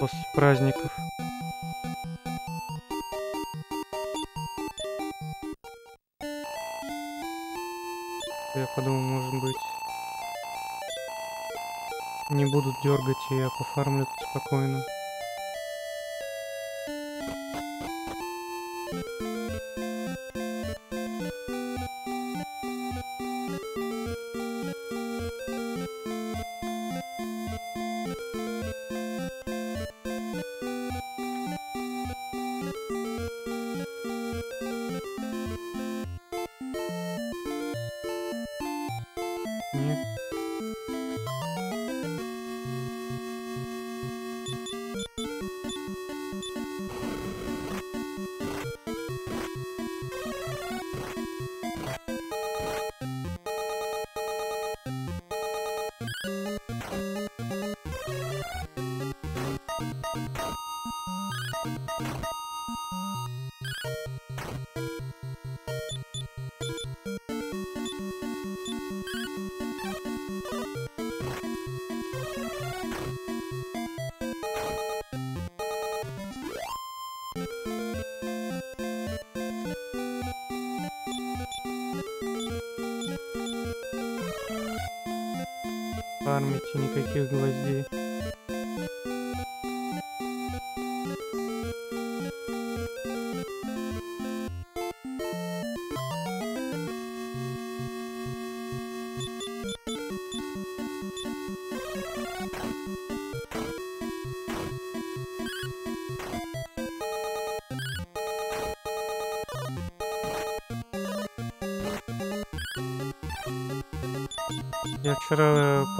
после праздников. Я подумал, может быть, не будут дергать, и я пофармлю спокойно.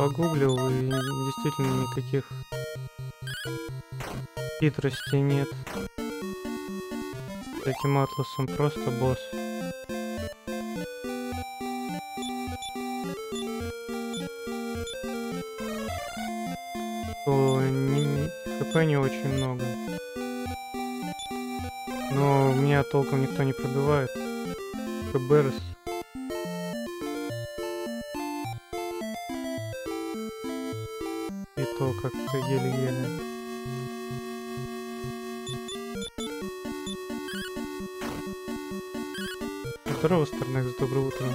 Погуглил, и действительно никаких хитростей нет. С этим атласом просто босс. То не- хп не очень много. Но меня толком никто не пробивает. КБРС. Как-то еле-еле. Здорово, Старнекс, доброе утро.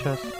Сейчас.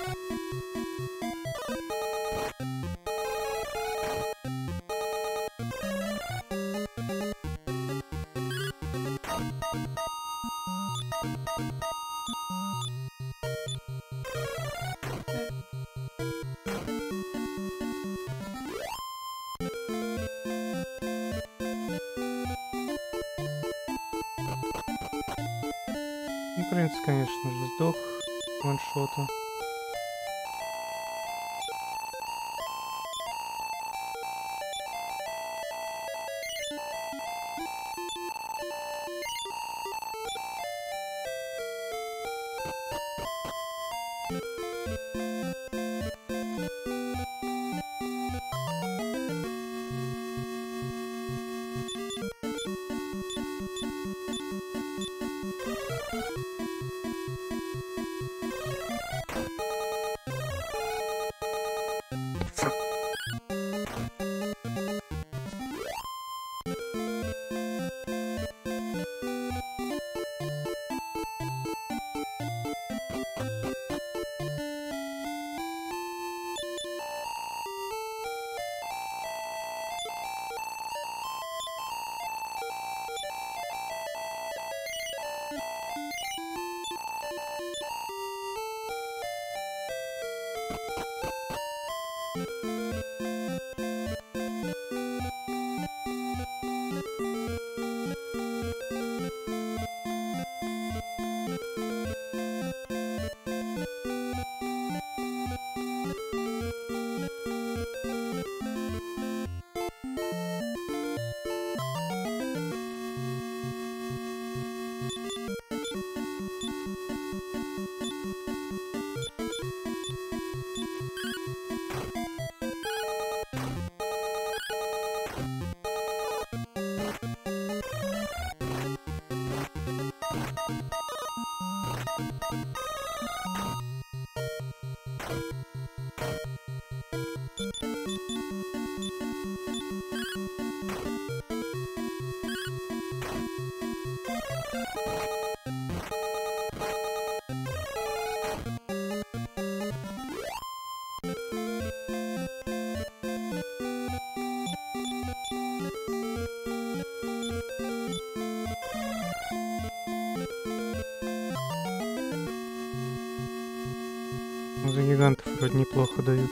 За гигантов вроде неплохо дают.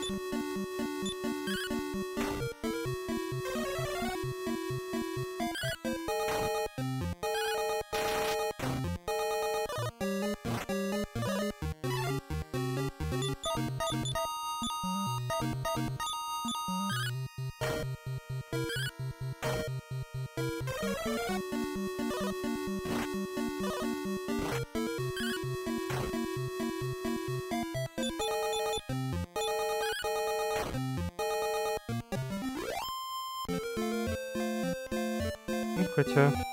Ну,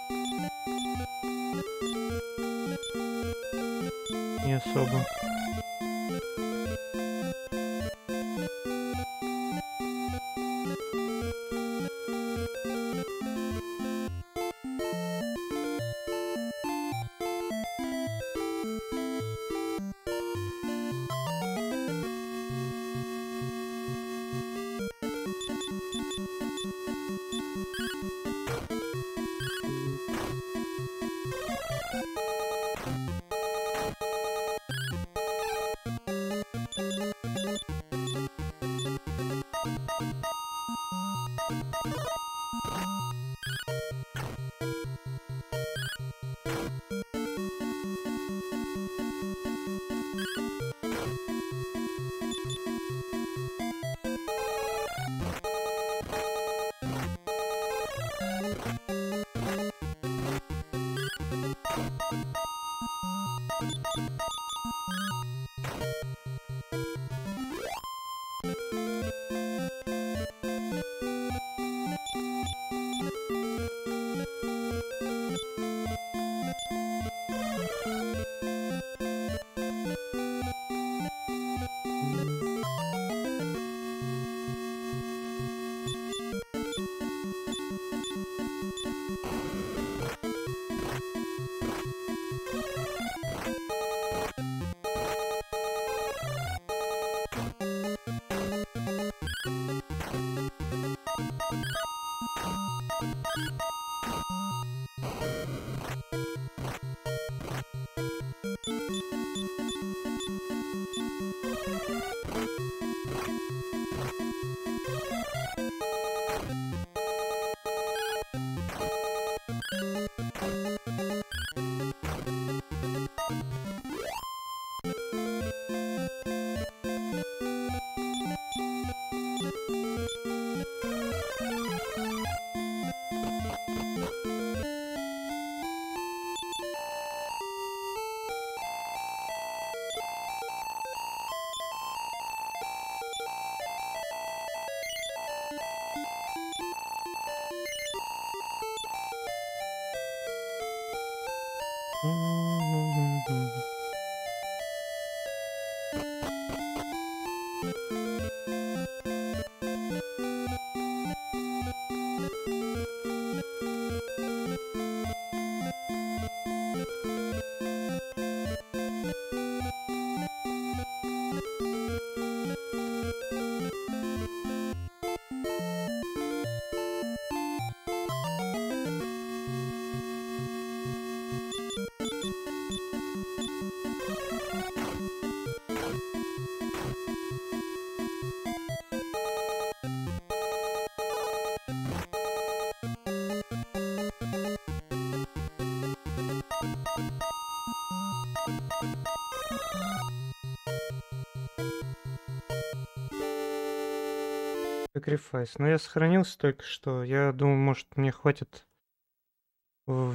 Sacrifice. Но я сохранился только что. Я думаю, может, мне хватит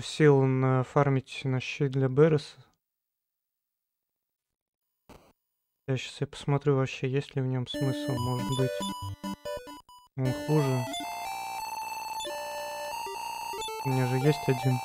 сил нафармить на щит для Береса. Я сейчас я посмотрю вообще, есть ли в нем смысл, может быть. Он хуже. У меня же есть один.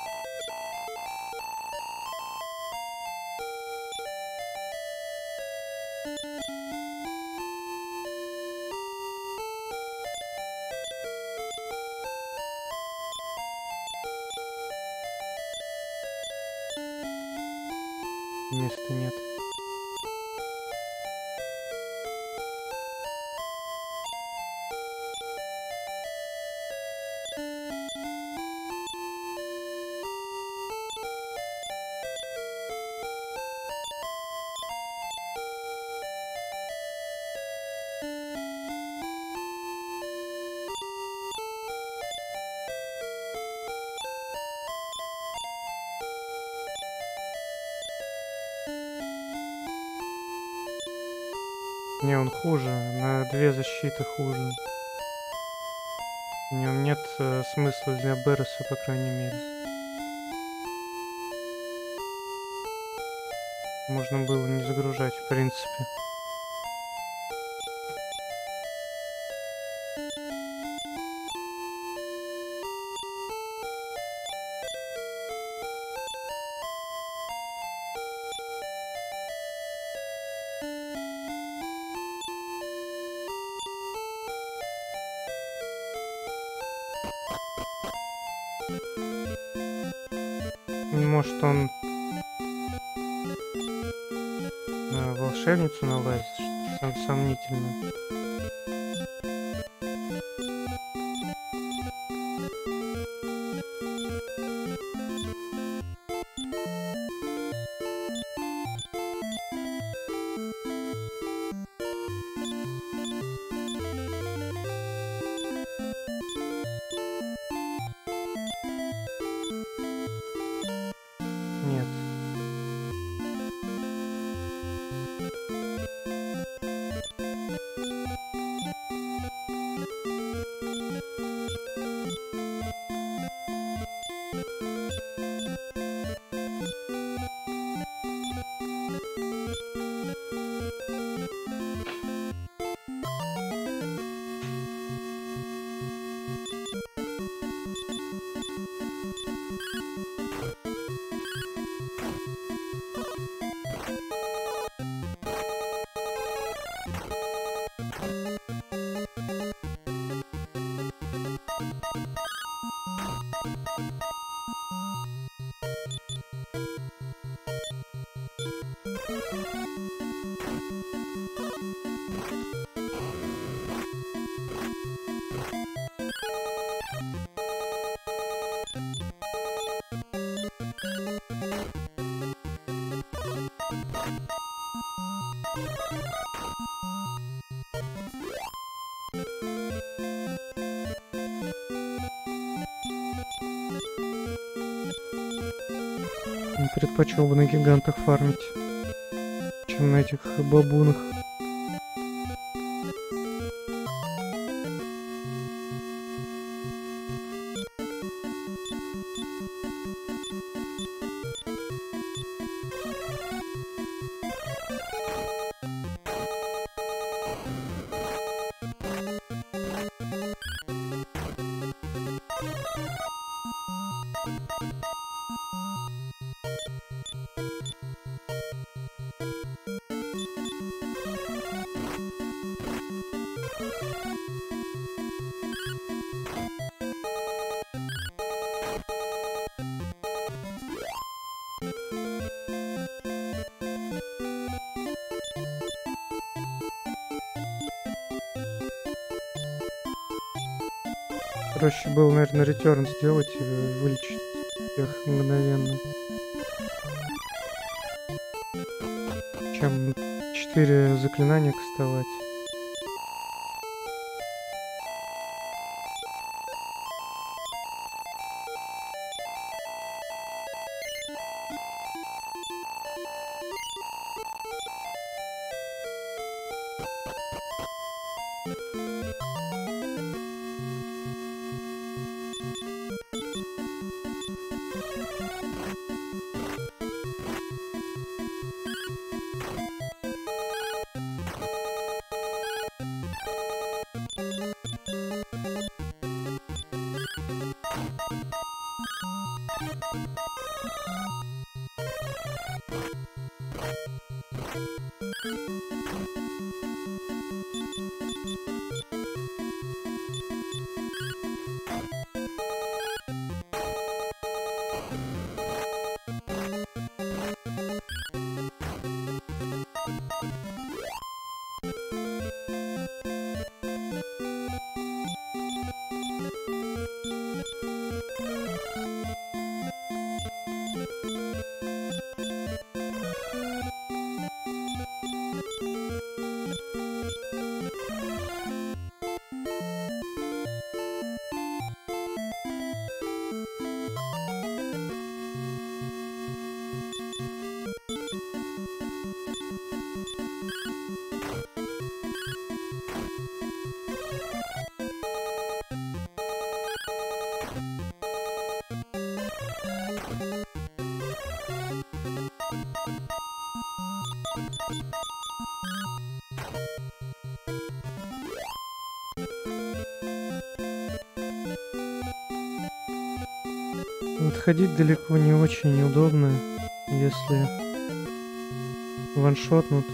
Защиты хуже. Может он на волшебницу налазит, что сомнительно. Предпочел бы на гигантах фармить, чем на этих бабунах. Ретерн сделать и вылечить всех мгновенно. Чем четыре заклинания кастовать. Отходить далеко не очень удобно, если ваншотнут.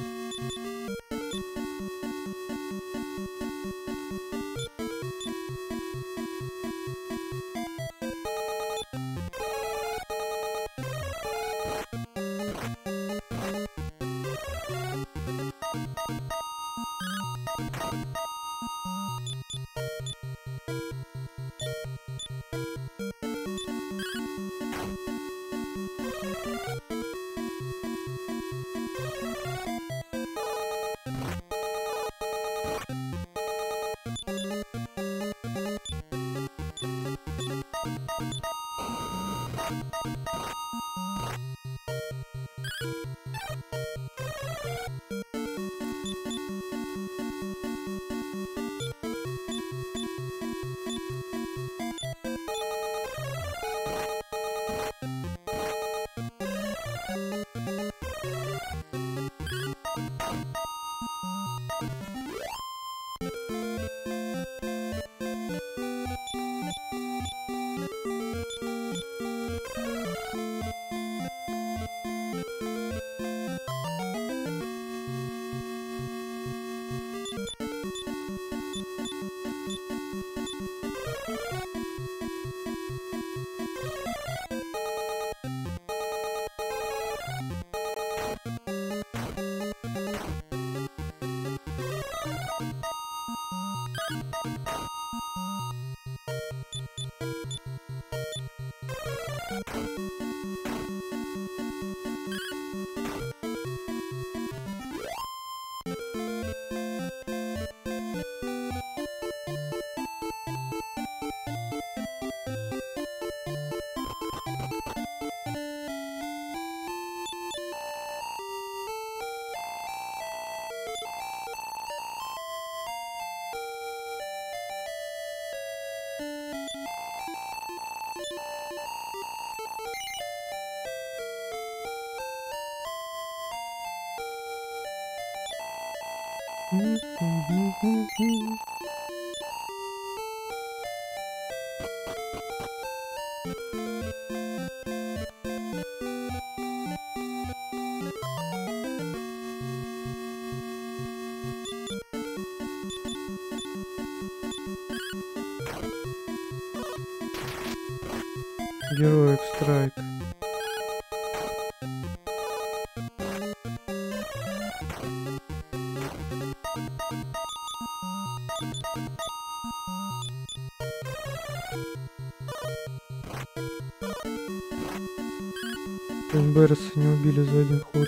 Берреса не убили за один ход.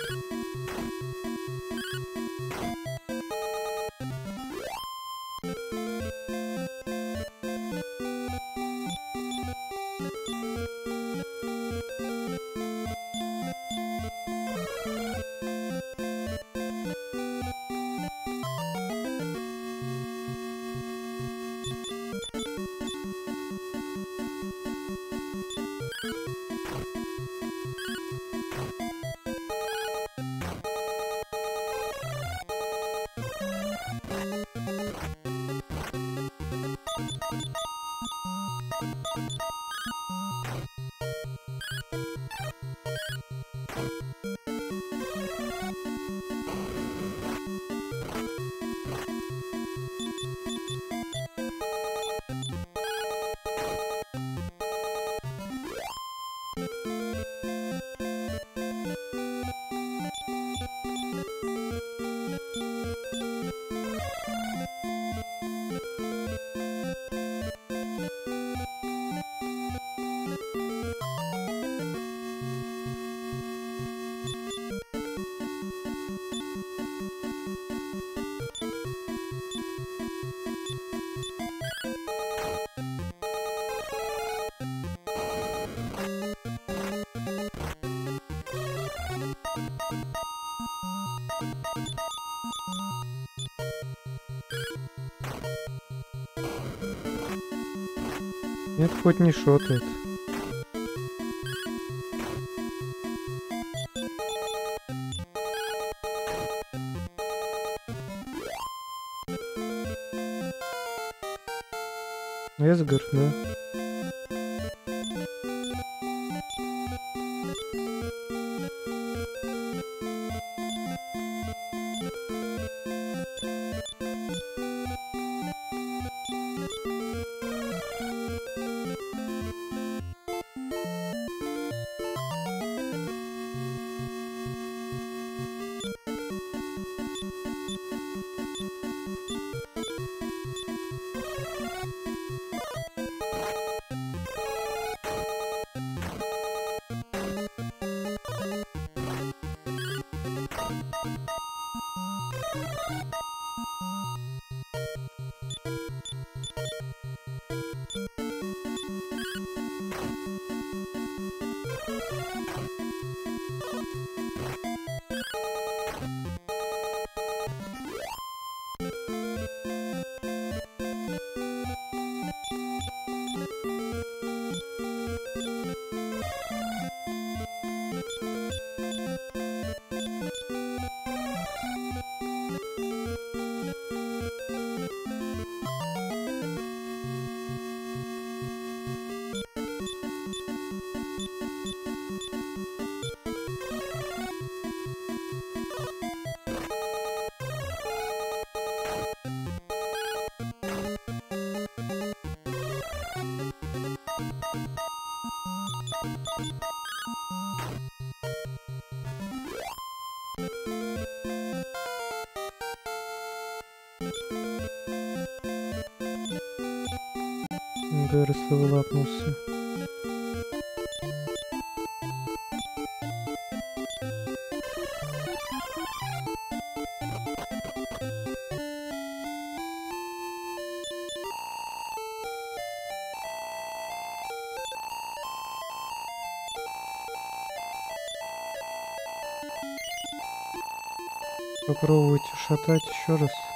Хоть не шотает. Эсгар, да? Попробовать ушатать еще раз.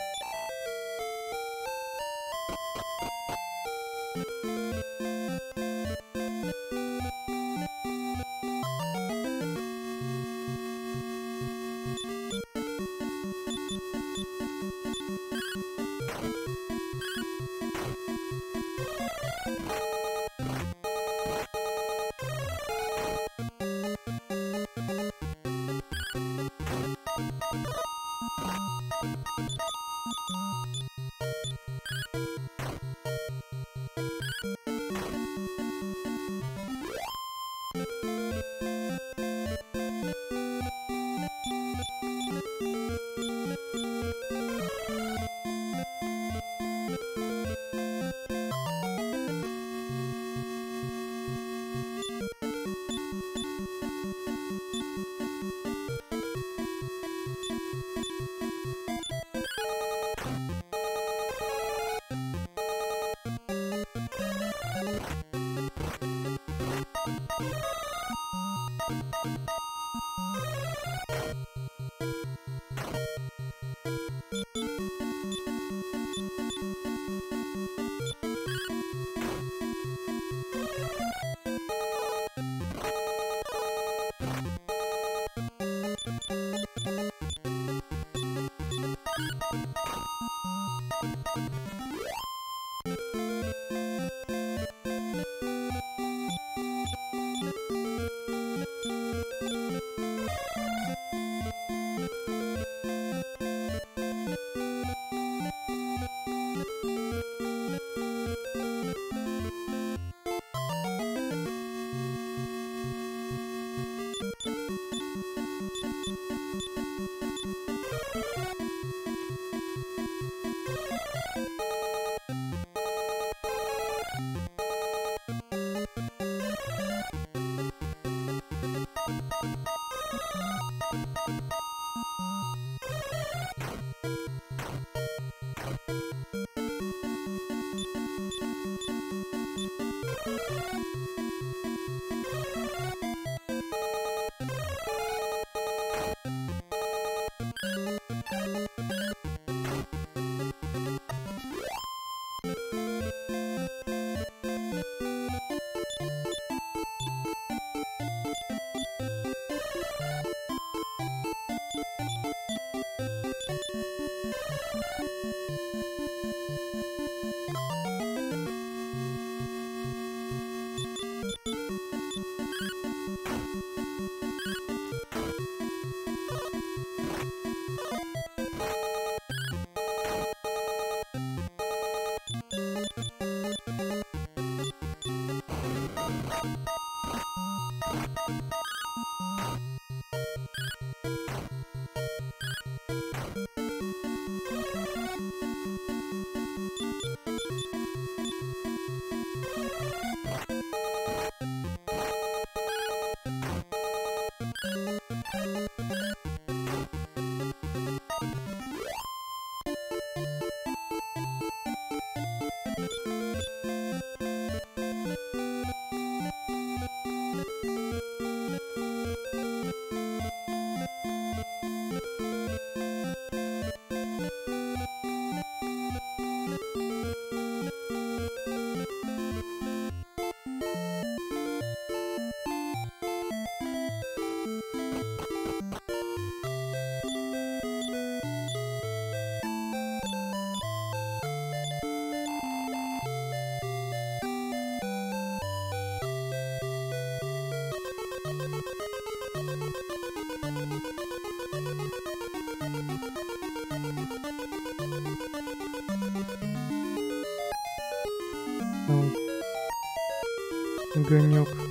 Огонек.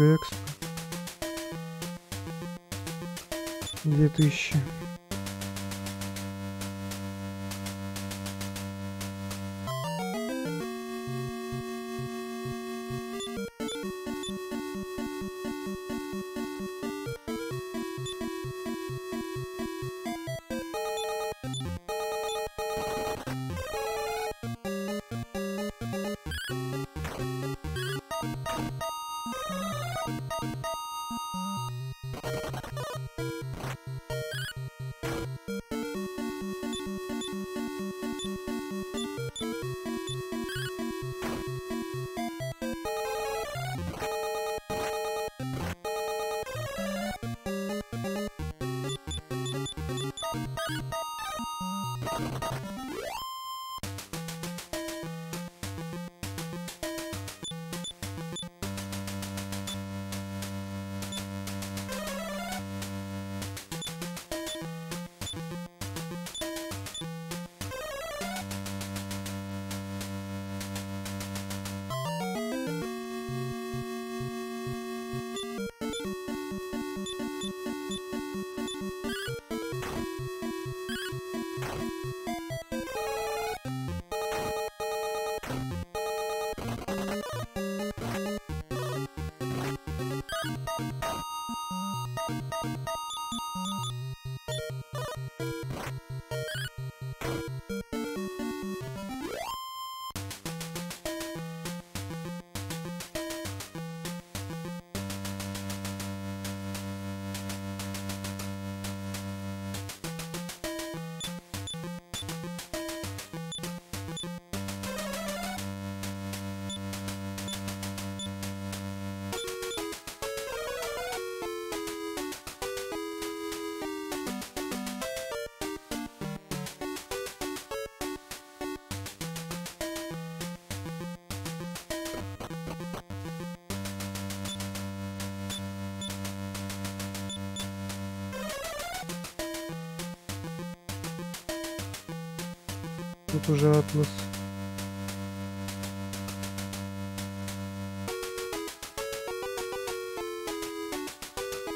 GX 2000 Тут уже атлас.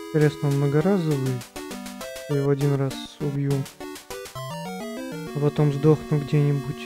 Интересно, он многоразовый? Я его один раз убью. А потом сдохну где-нибудь.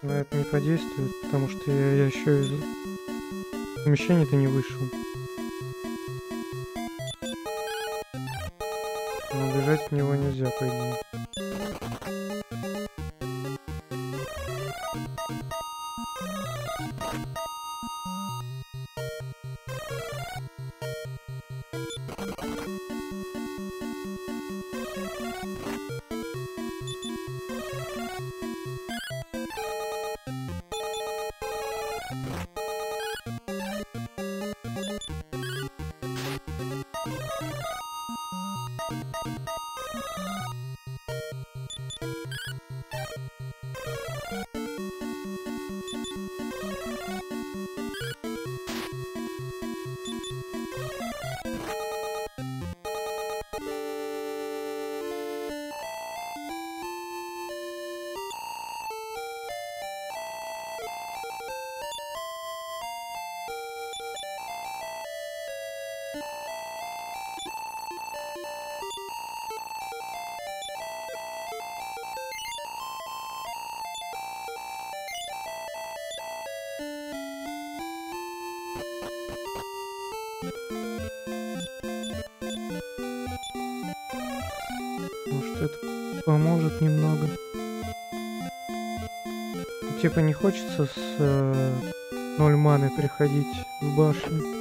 Но это не подействует, потому что я, я еще из помещения-то не вышел. Бежать в него нельзя, по идее. Типа не хочется с э, ноль маны приходить в башню.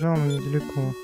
Убежал, но недалеко.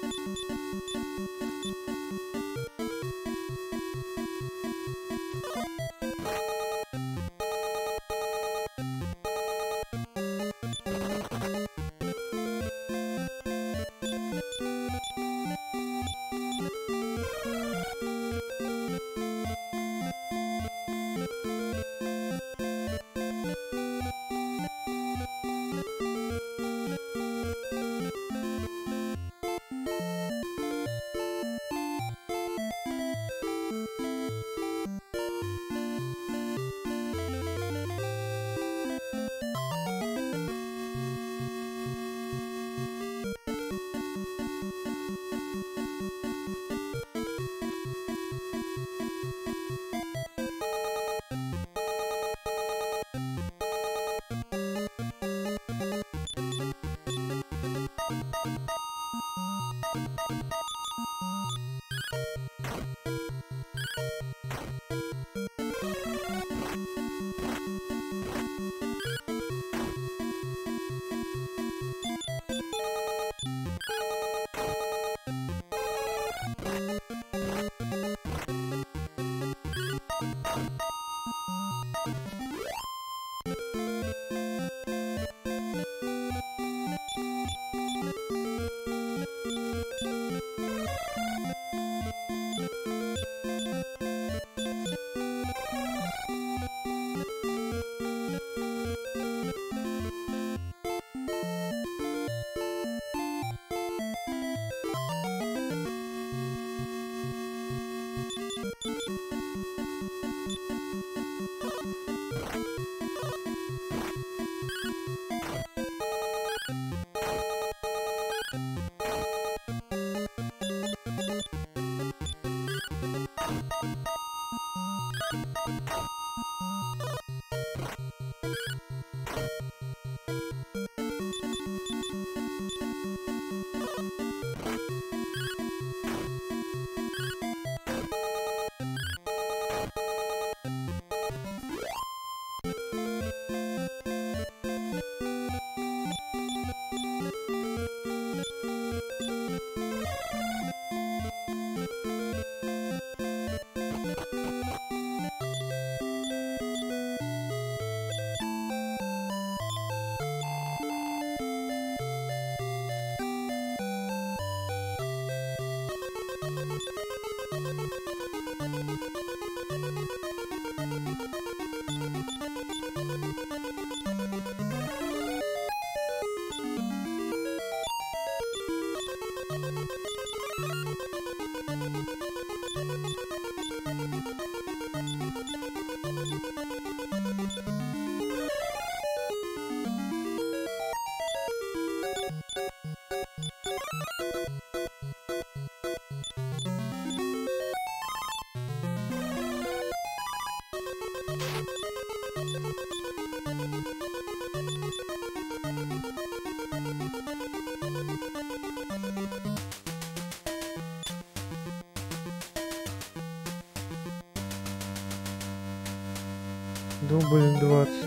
Дубль 20.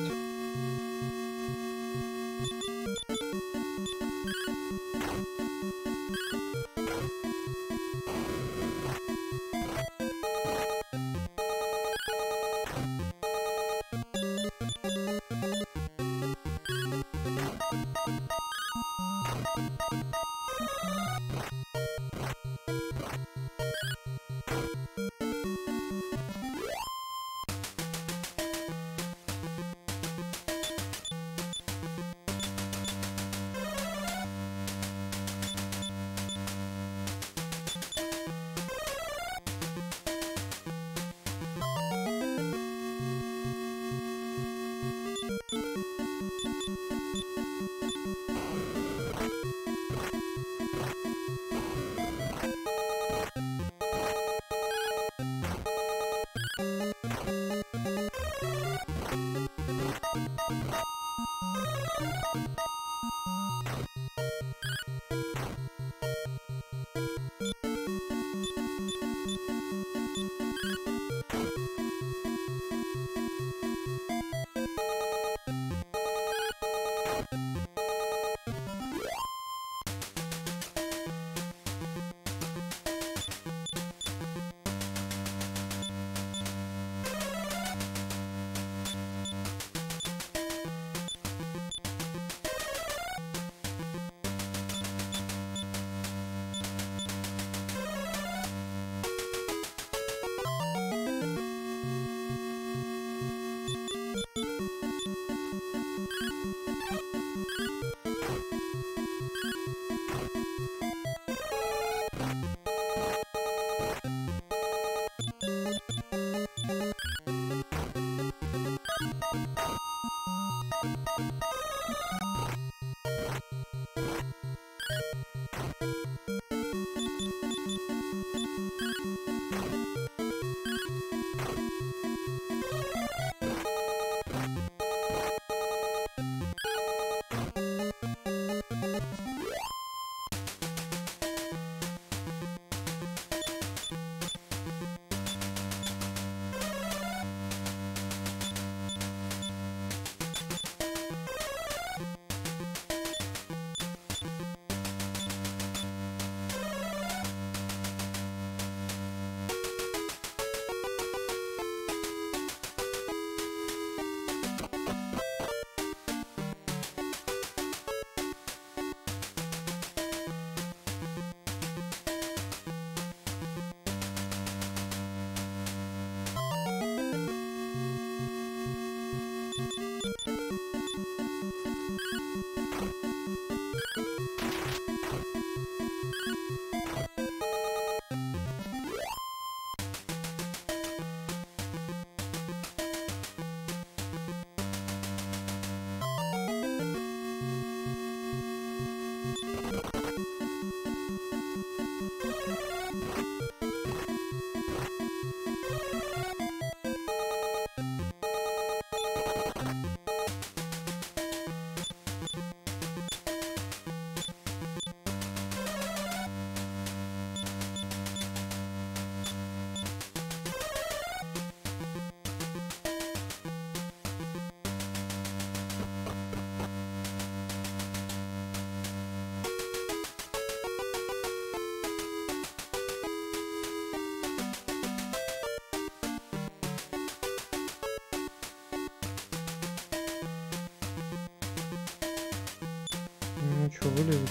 Что, вылезет?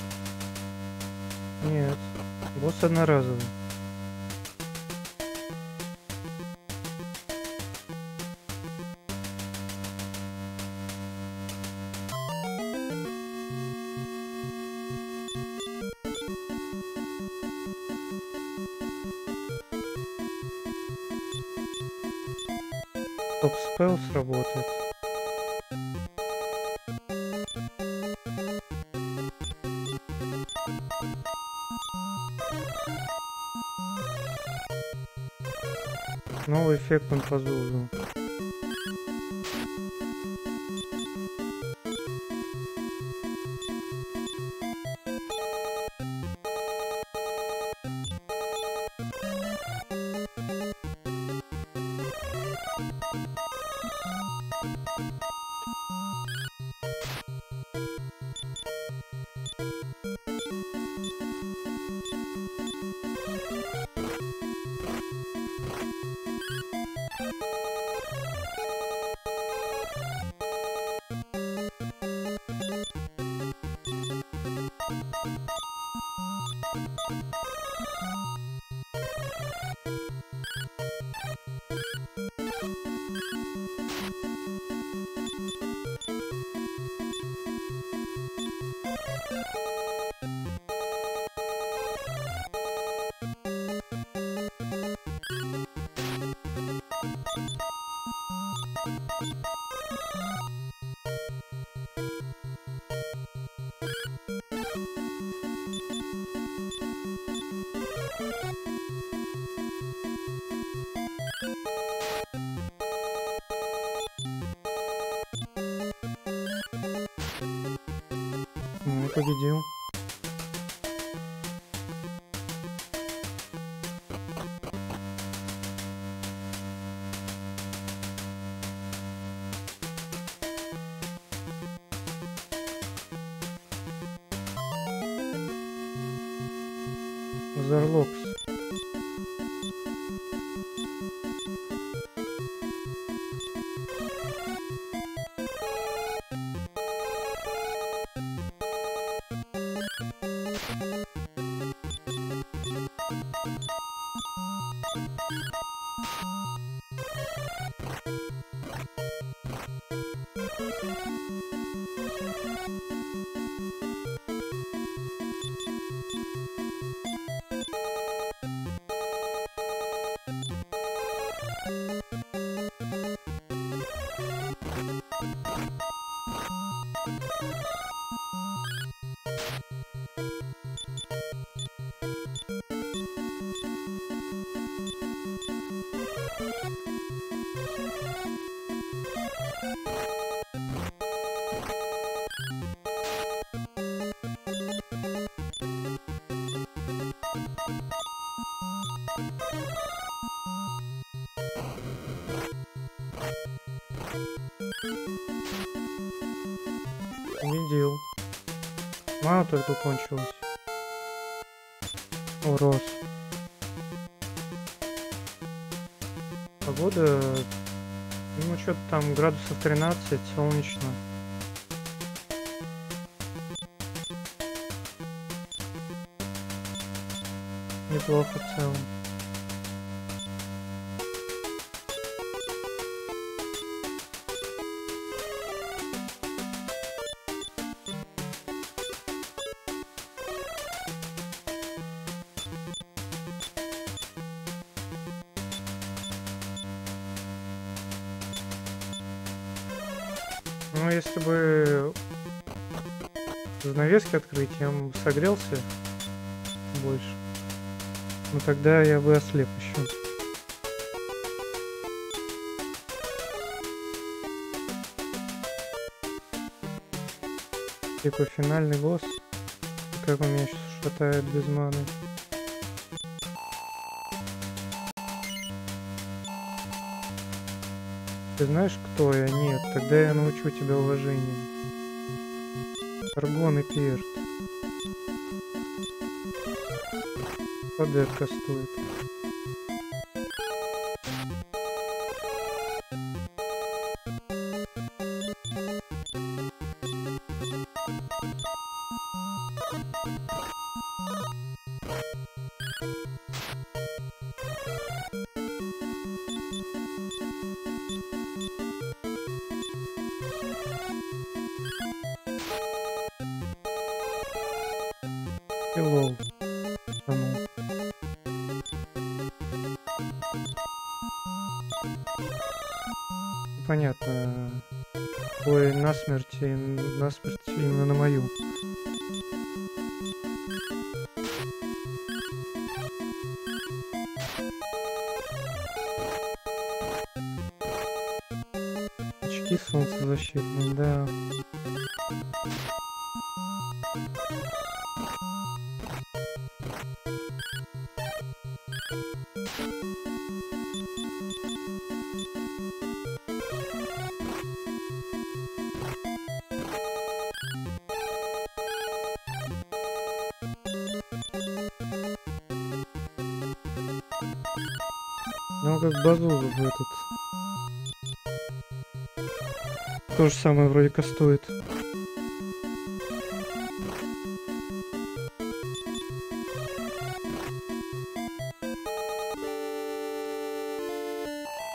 Нет. Босс одноразовый. Новый эффект он позволил. Видел. Мало только кончилось. Урос. Погода, ну что-то там градусов 13, солнечно. Неплохо в целом. Занавески открыть, я согрелся больше. Но тогда я бы ослеп еще. Типа финальный босс. Как он меня сейчас шатает без маны. Ты знаешь, кто я? Нет. Тогда я научу тебя уважению. Аргон и Пирт. ПД кастует. Базу в этот. То же самое вроде кастует.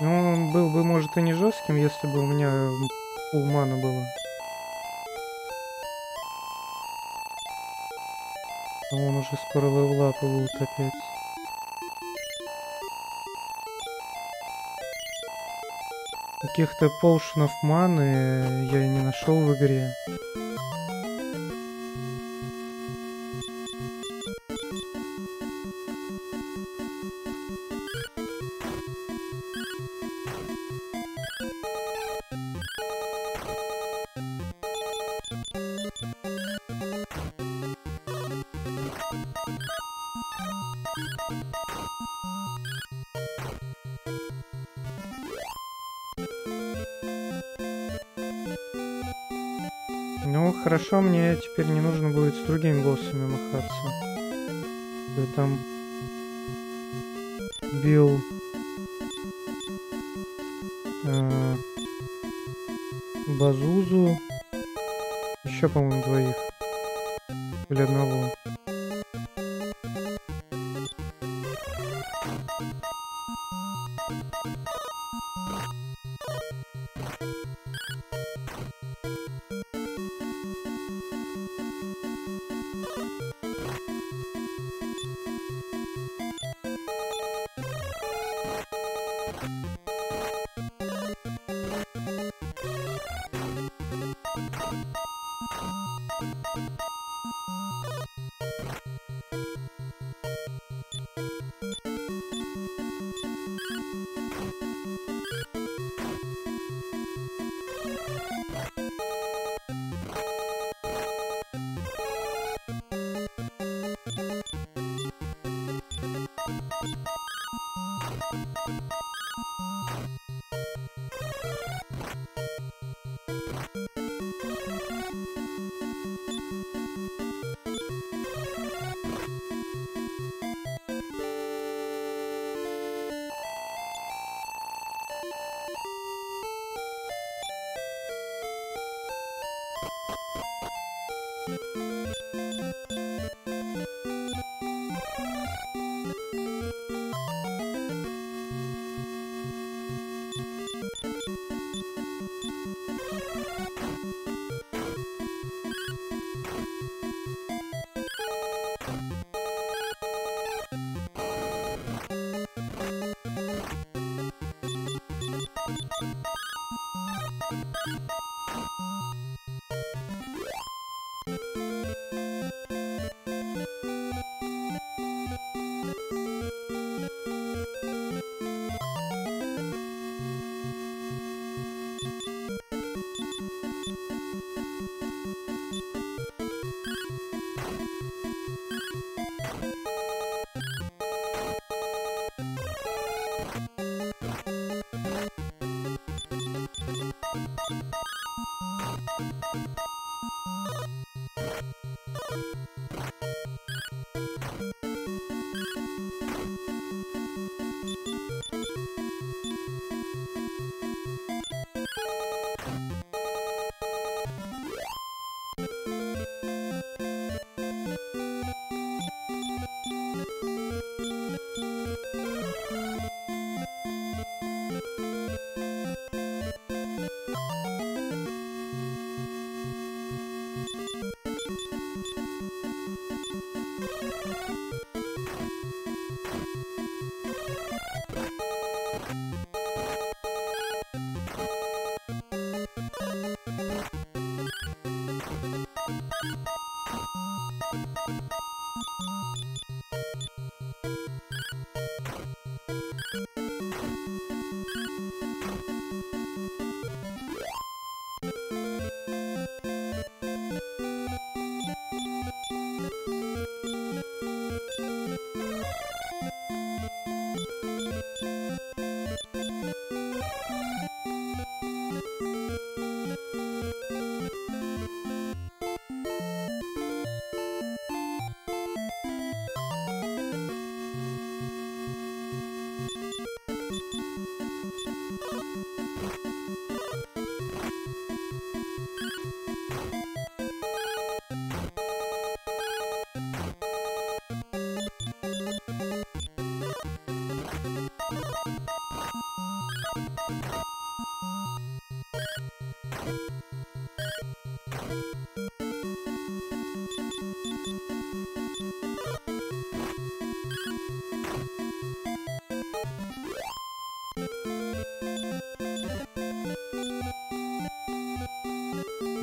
Ну, он был бы, может, и не жестким, если бы у меня полмана было. Он уже скоро левела будет опять. Каких-то поушенов маны я и не нашел в игре. Хорошо, мне теперь не нужно будет с другими боссами махаться. Я там бил э, Базузу, еще, по-моему, двоих или одного.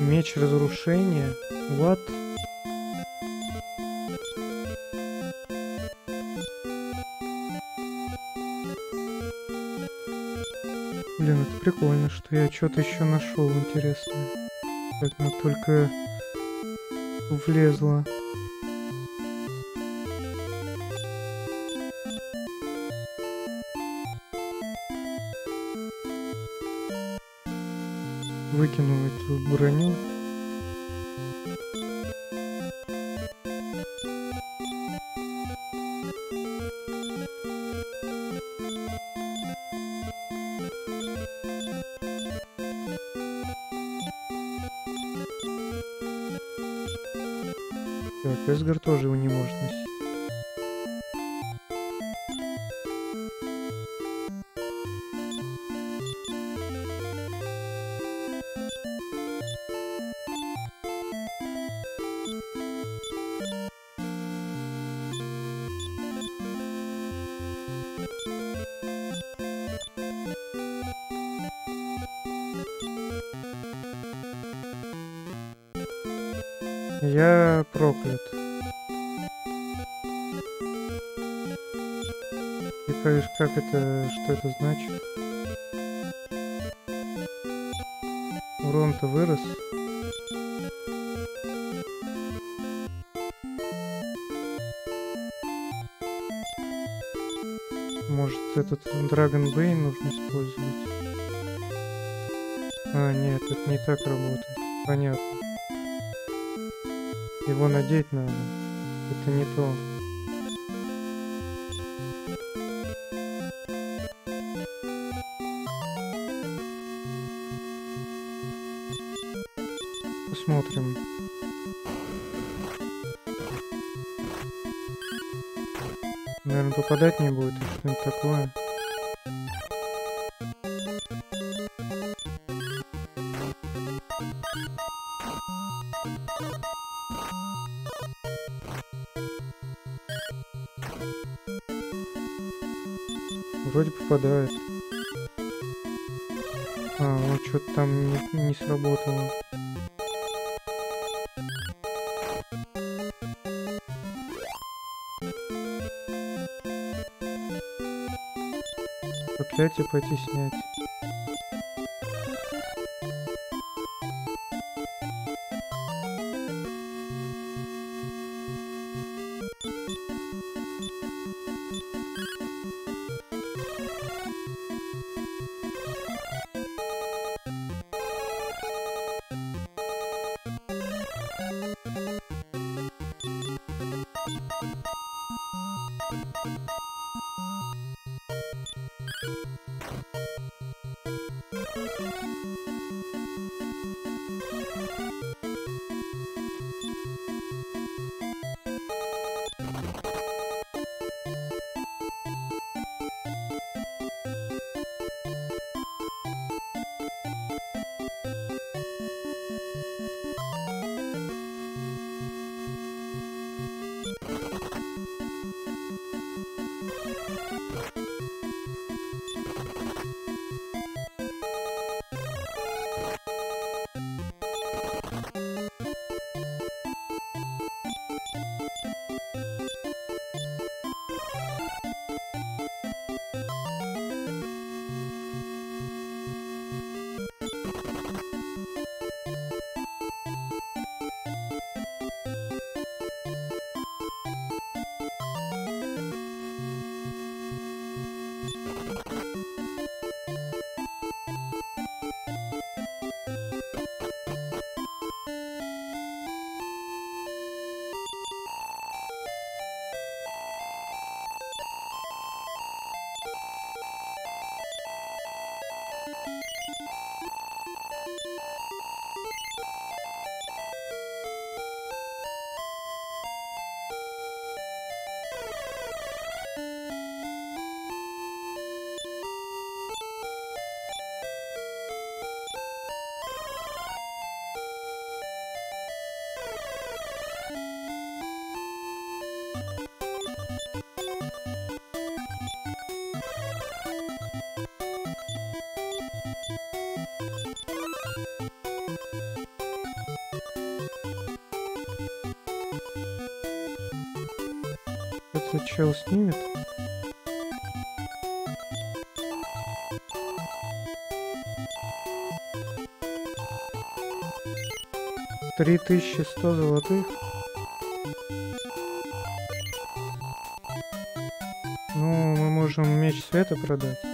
Меч разрушения? What? Блин, это прикольно, что я что-то еще нашел интересное. Как она только влезла. Выкину эту броню. Как, это, что это значит? Урон-то вырос. Может этот Dragon Bane нужно использовать? А, нет, это не так работает. Понятно. Его надеть надо. Это не то. Наверное, попадать не будет, что-нибудь такое. Вроде попадает. А, вот что-то там не, не сработало. Проклятие пойти снять. Чел снимет? Три тысячи сто золотых. Ну, мы можем меч света продать.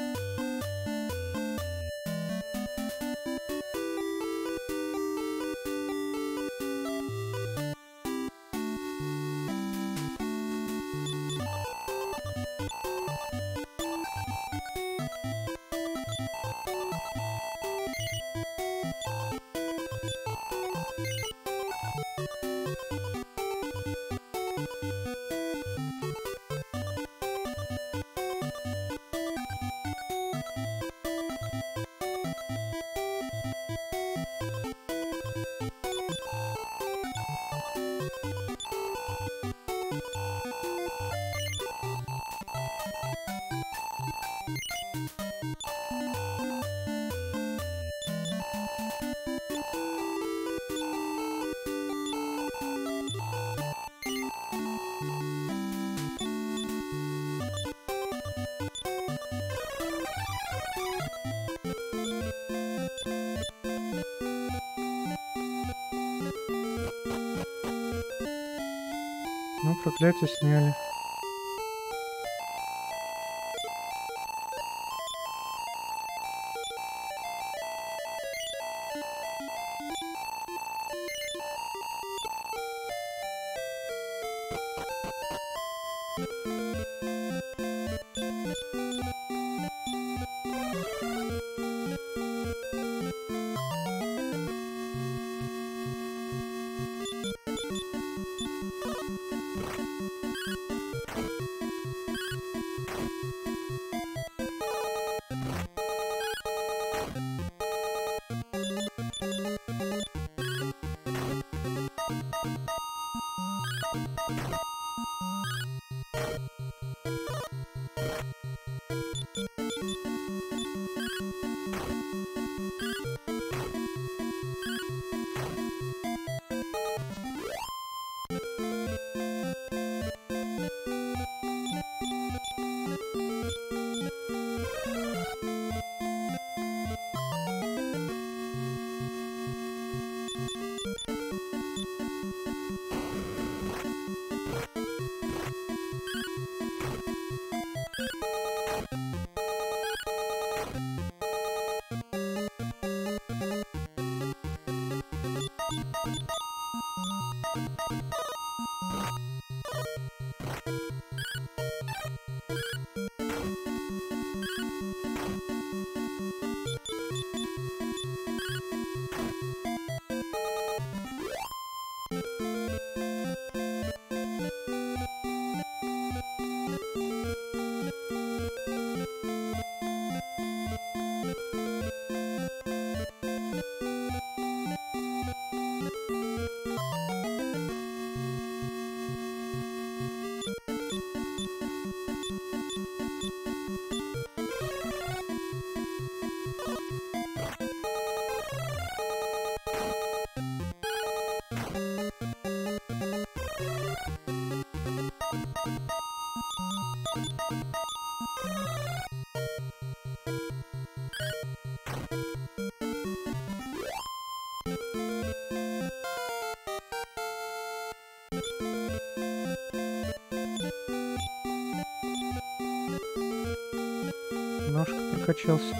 Ну, проклятие сняли.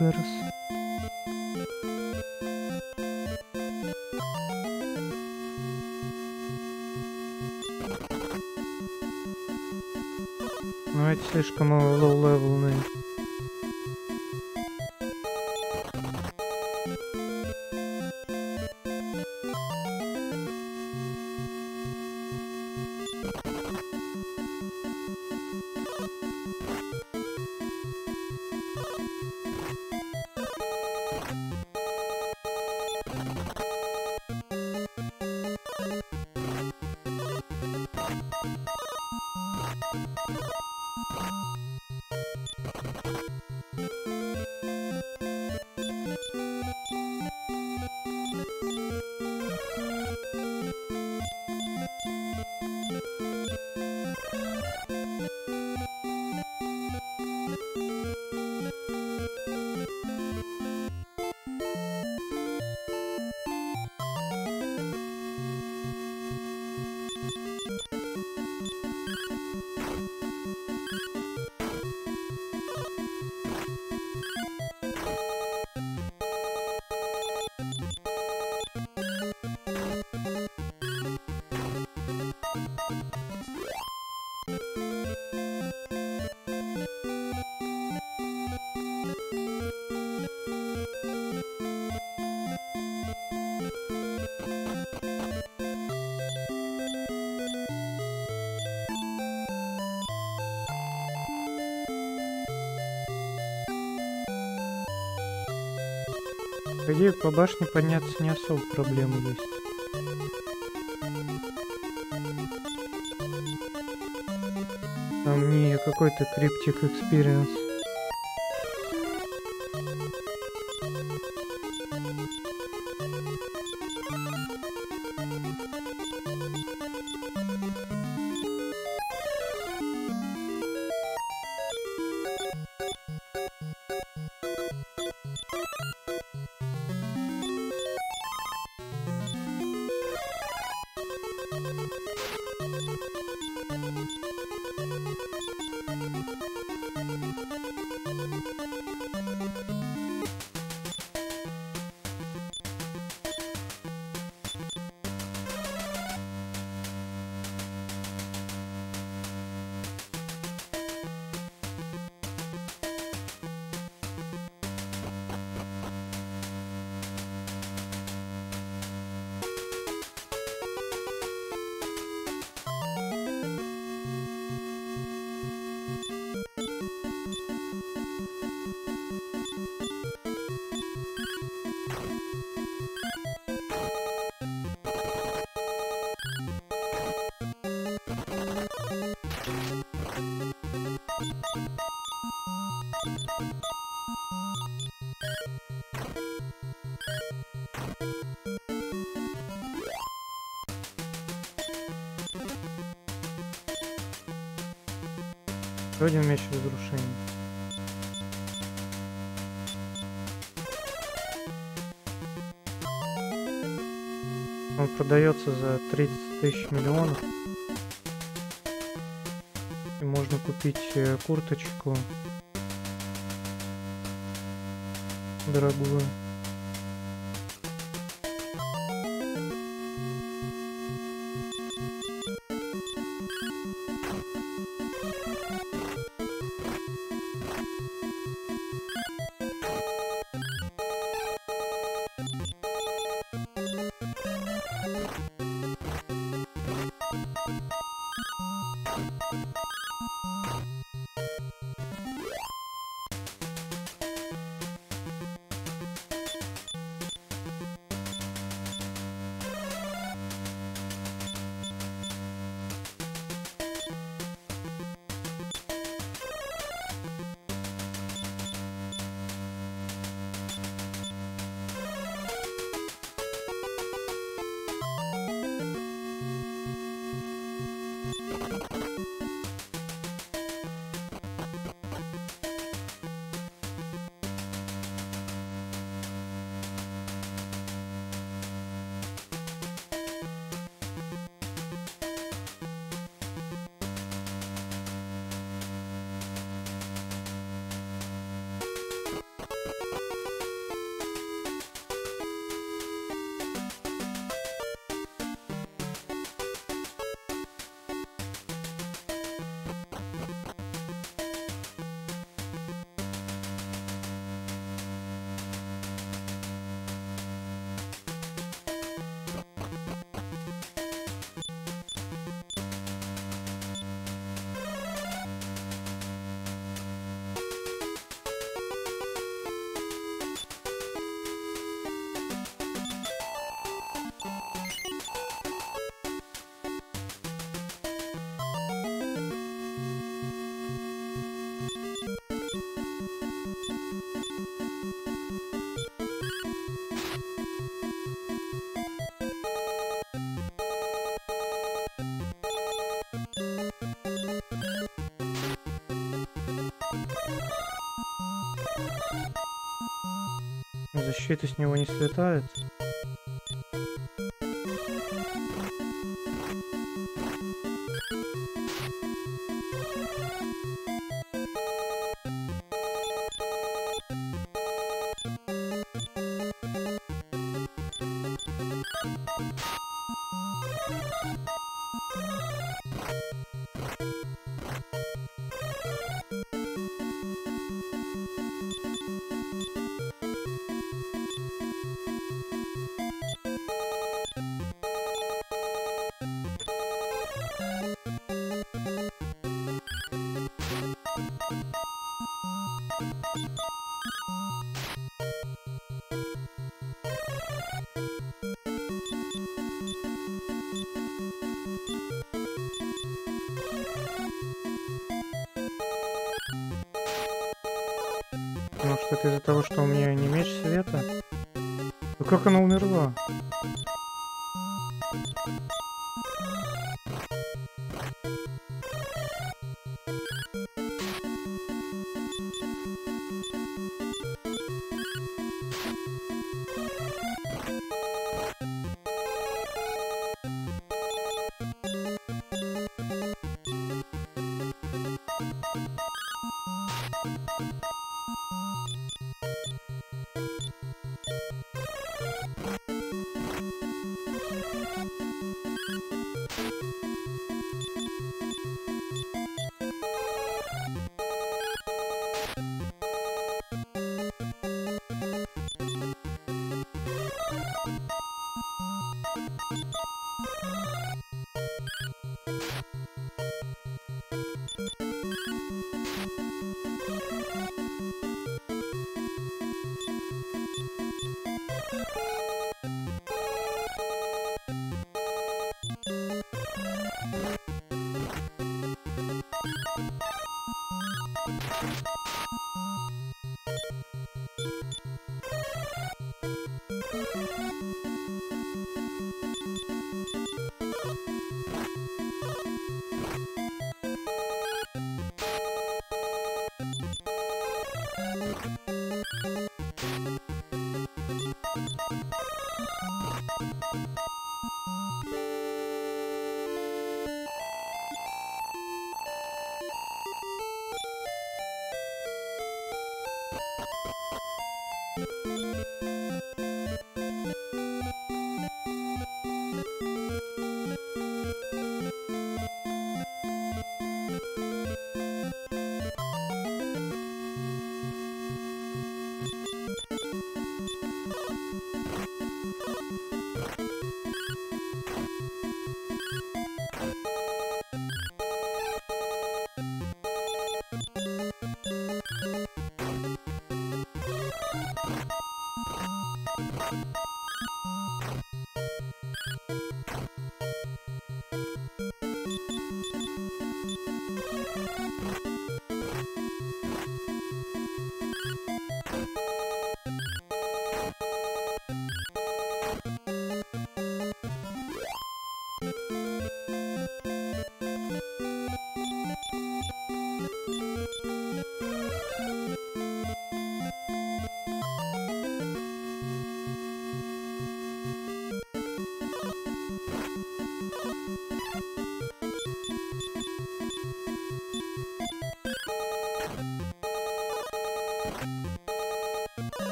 were По идее, по башне подняться не особо проблемы есть. Там не какой-то cryptic experience. Тысяч миллионов. И можно купить э, курточку дорогую. Защита с него не слетает. Как она умерла?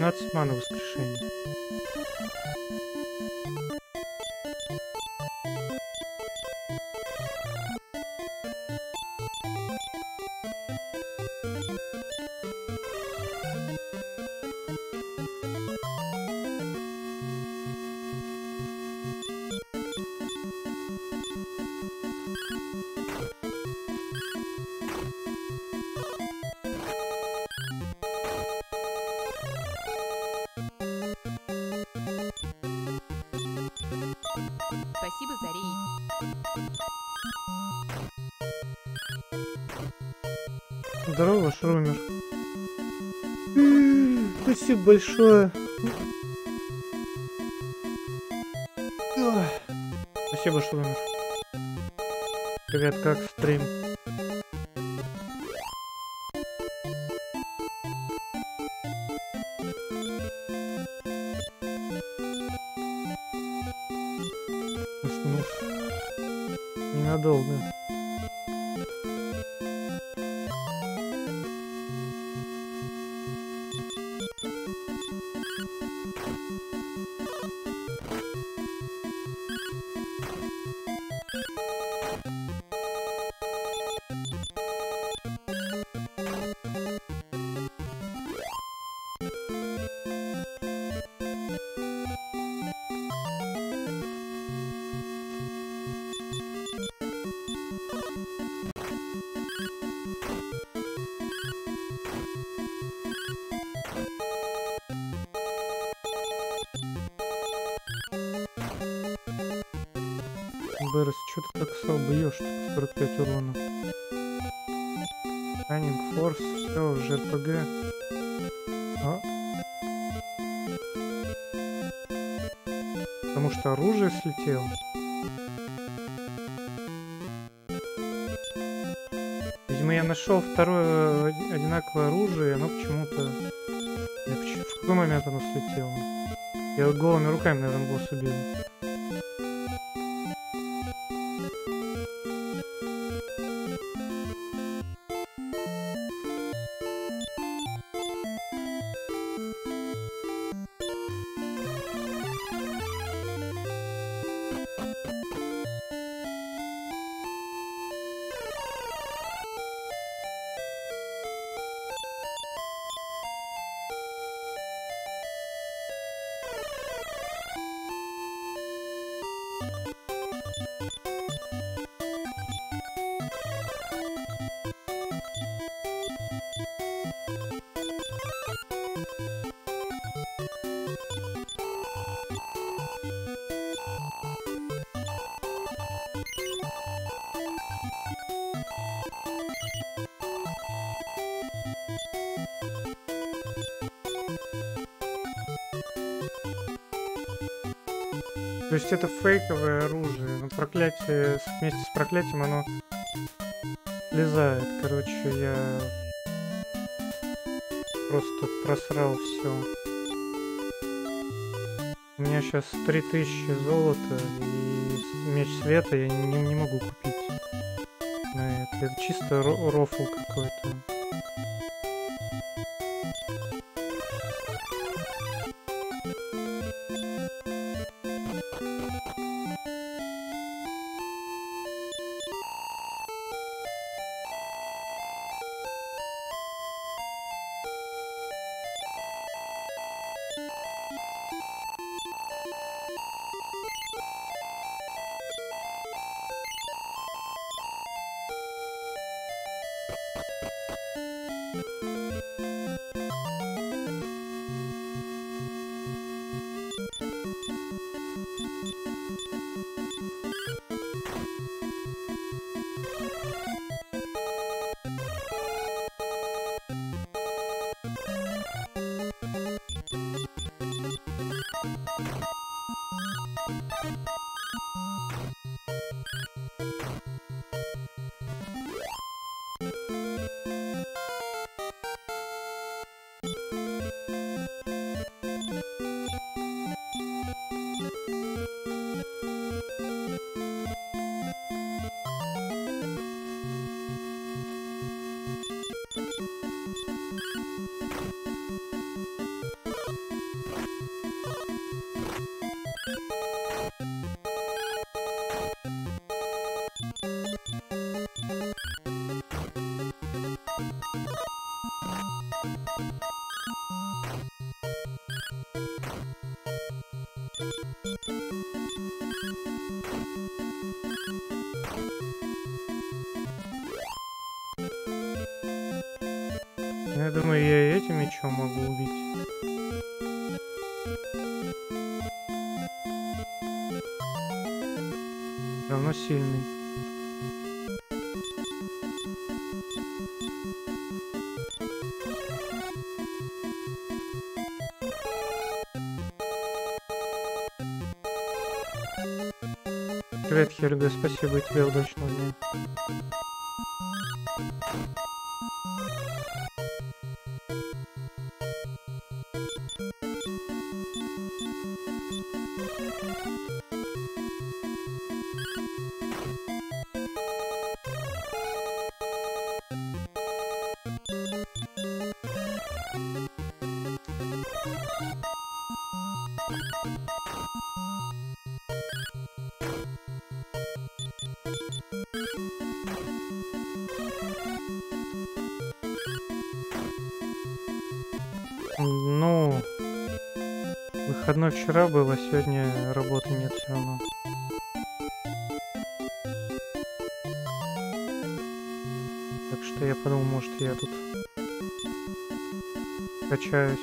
15 мана воскрешения. Большое. Спасибо, Шрумер. Привет, как стрим? А? Потому что оружие слетело. Видимо, я нашел второе оди- одинаковое оружие, и оно почему-то... В какой момент оно слетело? Я голыми руками, наверное, босс убил. Есть это фейковое оружие, но проклятие с- вместе с проклятием оно лезает. Короче, я просто просрал все. У меня сейчас 3000 золота и меч света я не, не могу купить на это. Это чисто ро- рофл какой-то. Привет, Хельга, спасибо и тебе удачного дня. Вчера был, а сегодня работы нет все равно. Так что я подумал, может я тут качаюсь.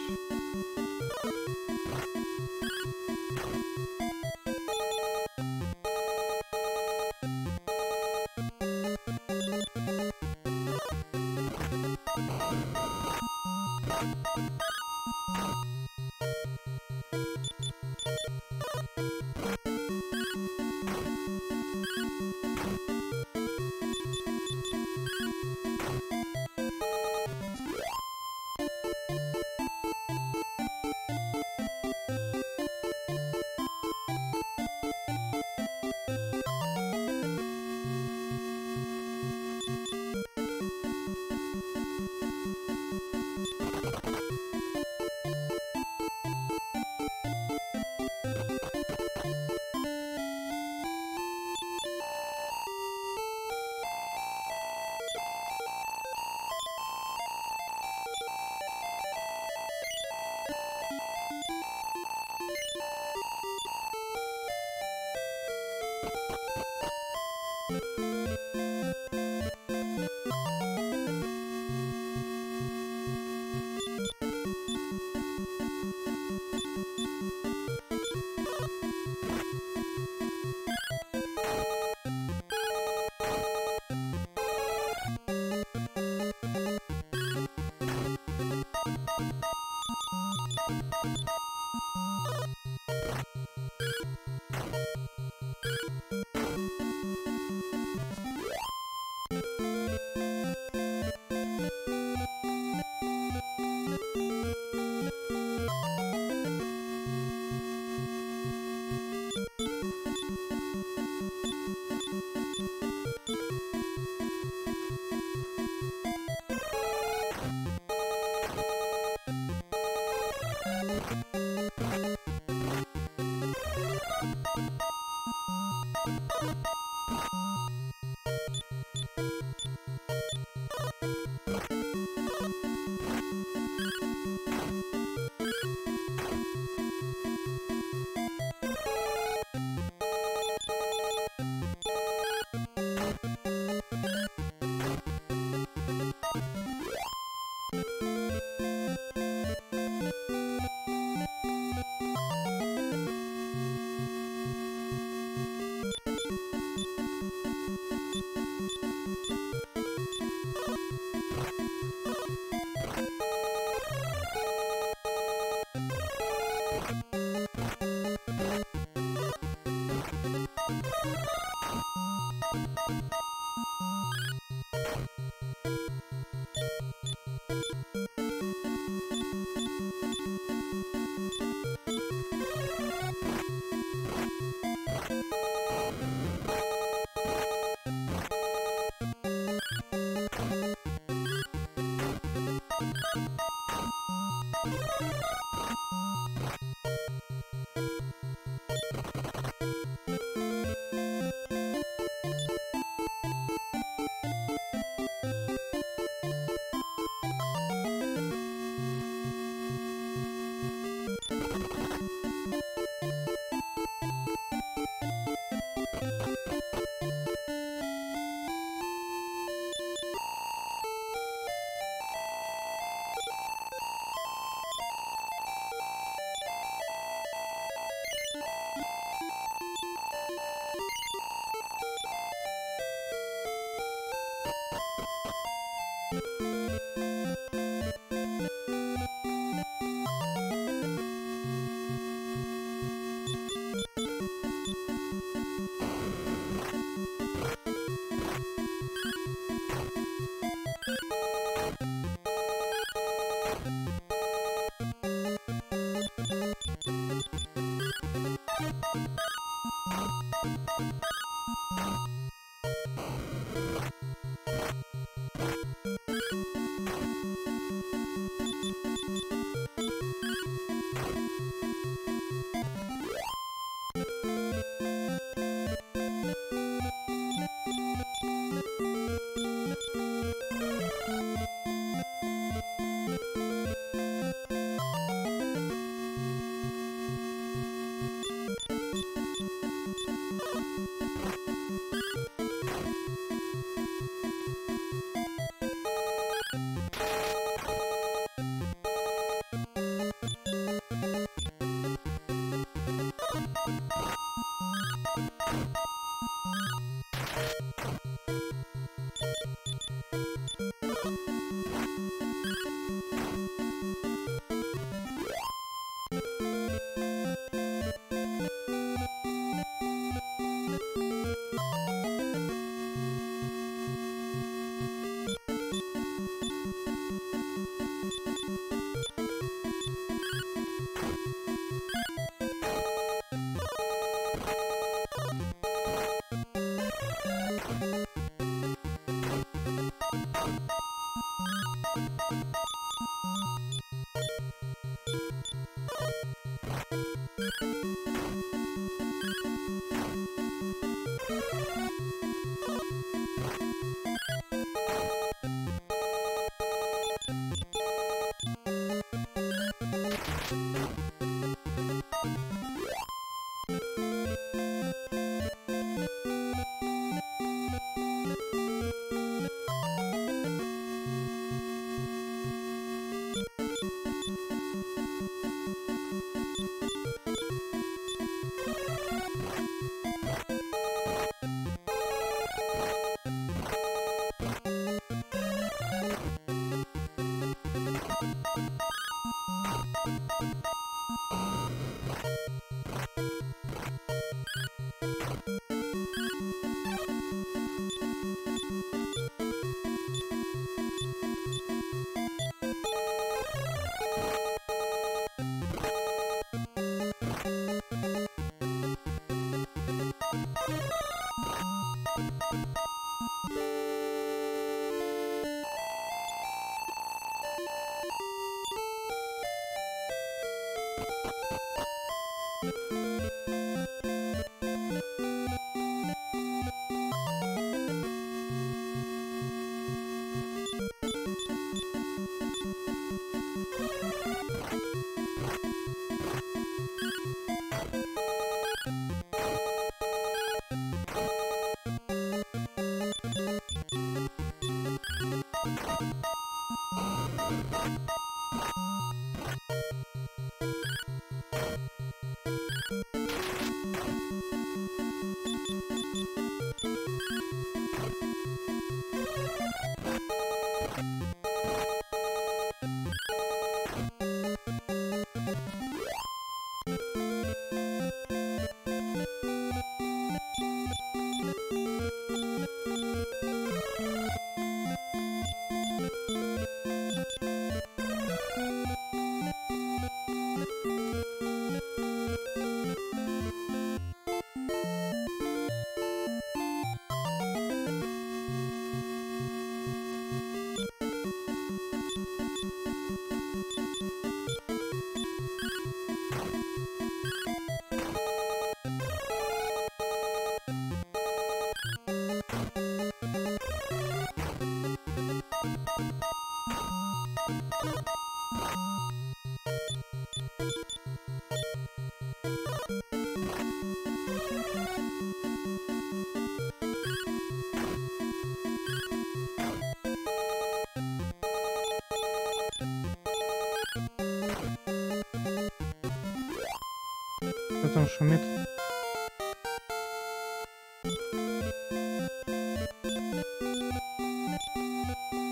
Кто там шумит?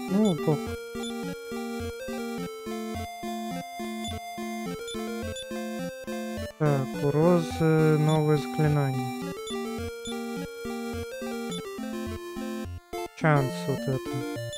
Ну, пох. Так, у Розы новое заклинание. Шанс вот это.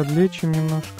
Подлечим немножко.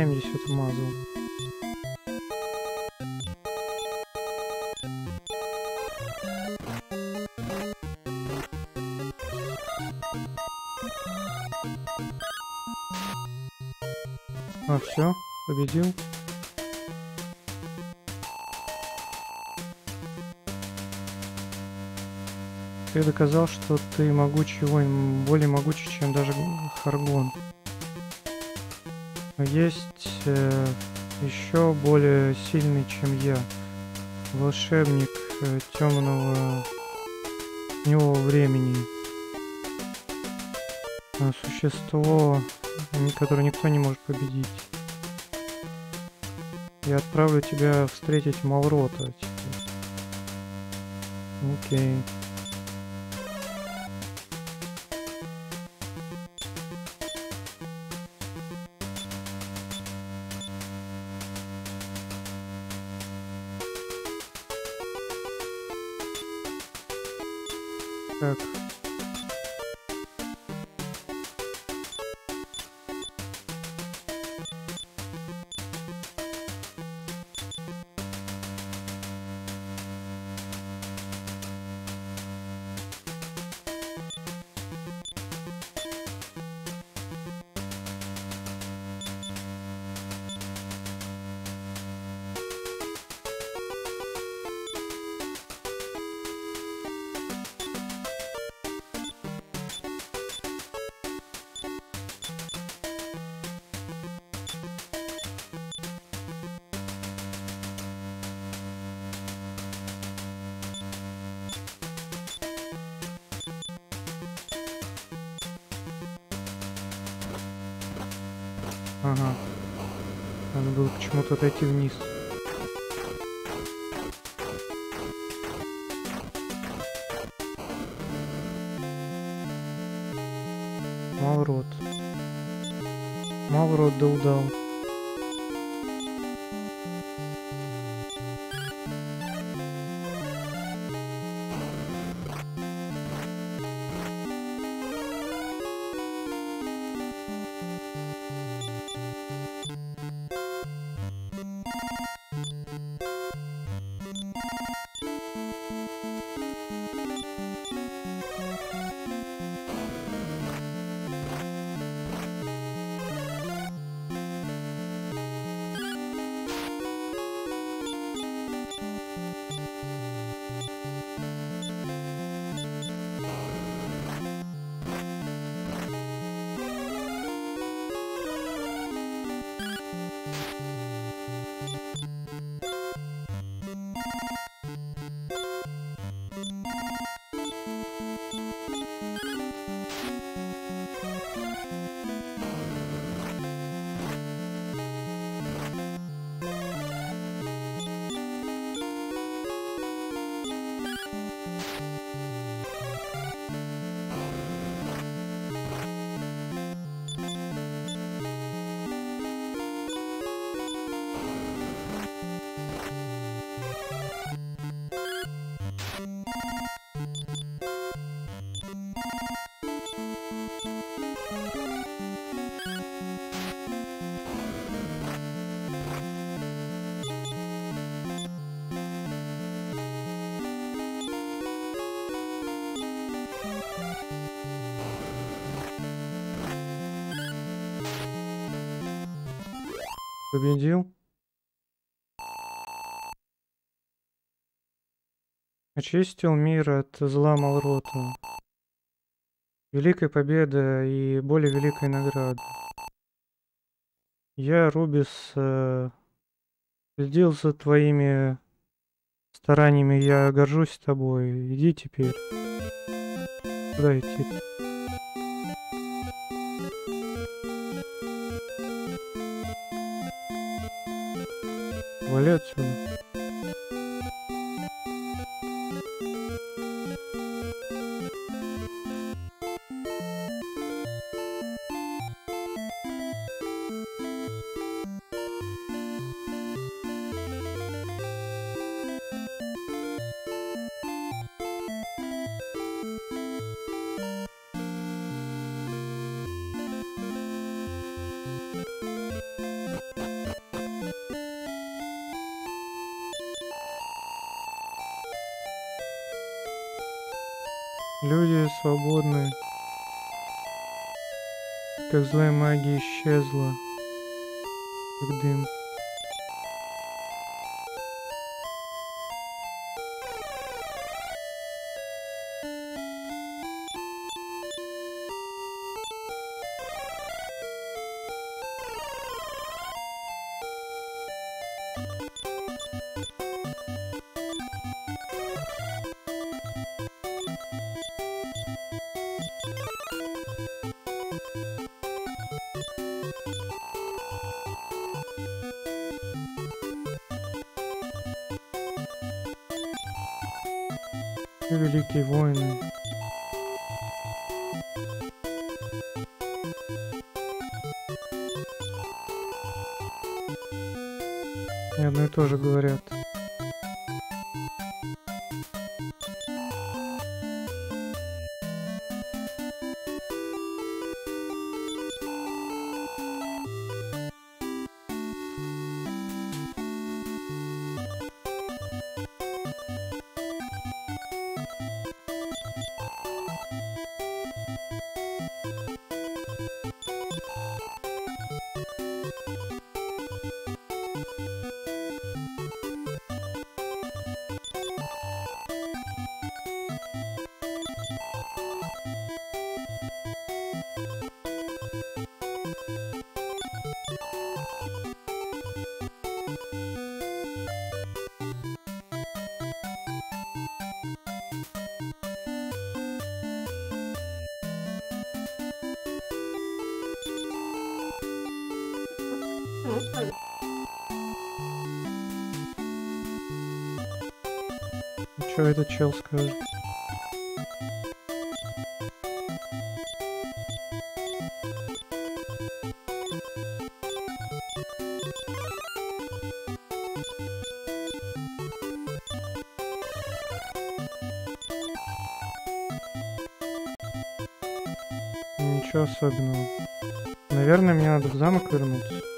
70 вмазал. А, все, победил. Ты доказал, что ты могучий воин, более могучий, чем даже Харгон. Есть э, еще более сильный, чем я. Волшебник э, темного него времени. А, Существо, которое никто не может победить. Я отправлю тебя встретить Маврота теперь. Окей. Ага. Надо было почему-то отойти вниз. Малрот. Малрот да удал. Победил. Очистил мир от зла Малрота. Великая победа и более великая награда. Я, Рубис, э, следил за твоими стараниями. Я горжусь тобой. Иди теперь. Куда идти? Вали отсюда. Как злая магия исчезла. Как дым. Все великие войны. И одно и то же говорят. Этот чел скажет? Ничего особенного. Наверное, мне надо в замок вернуться.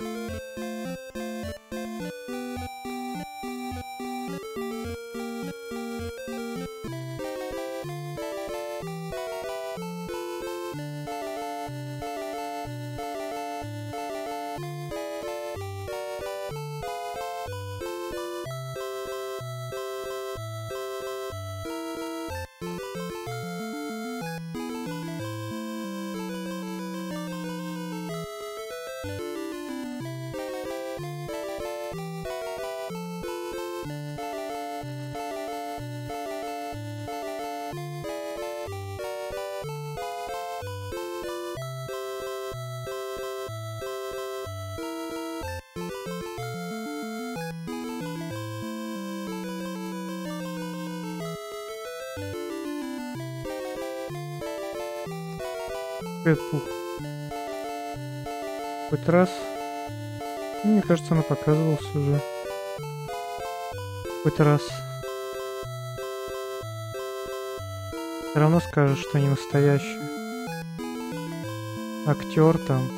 Пух. Хоть раз. Мне кажется, она показывалась уже. Хоть раз. Все равно скажешь, что не настоящий. Актер там.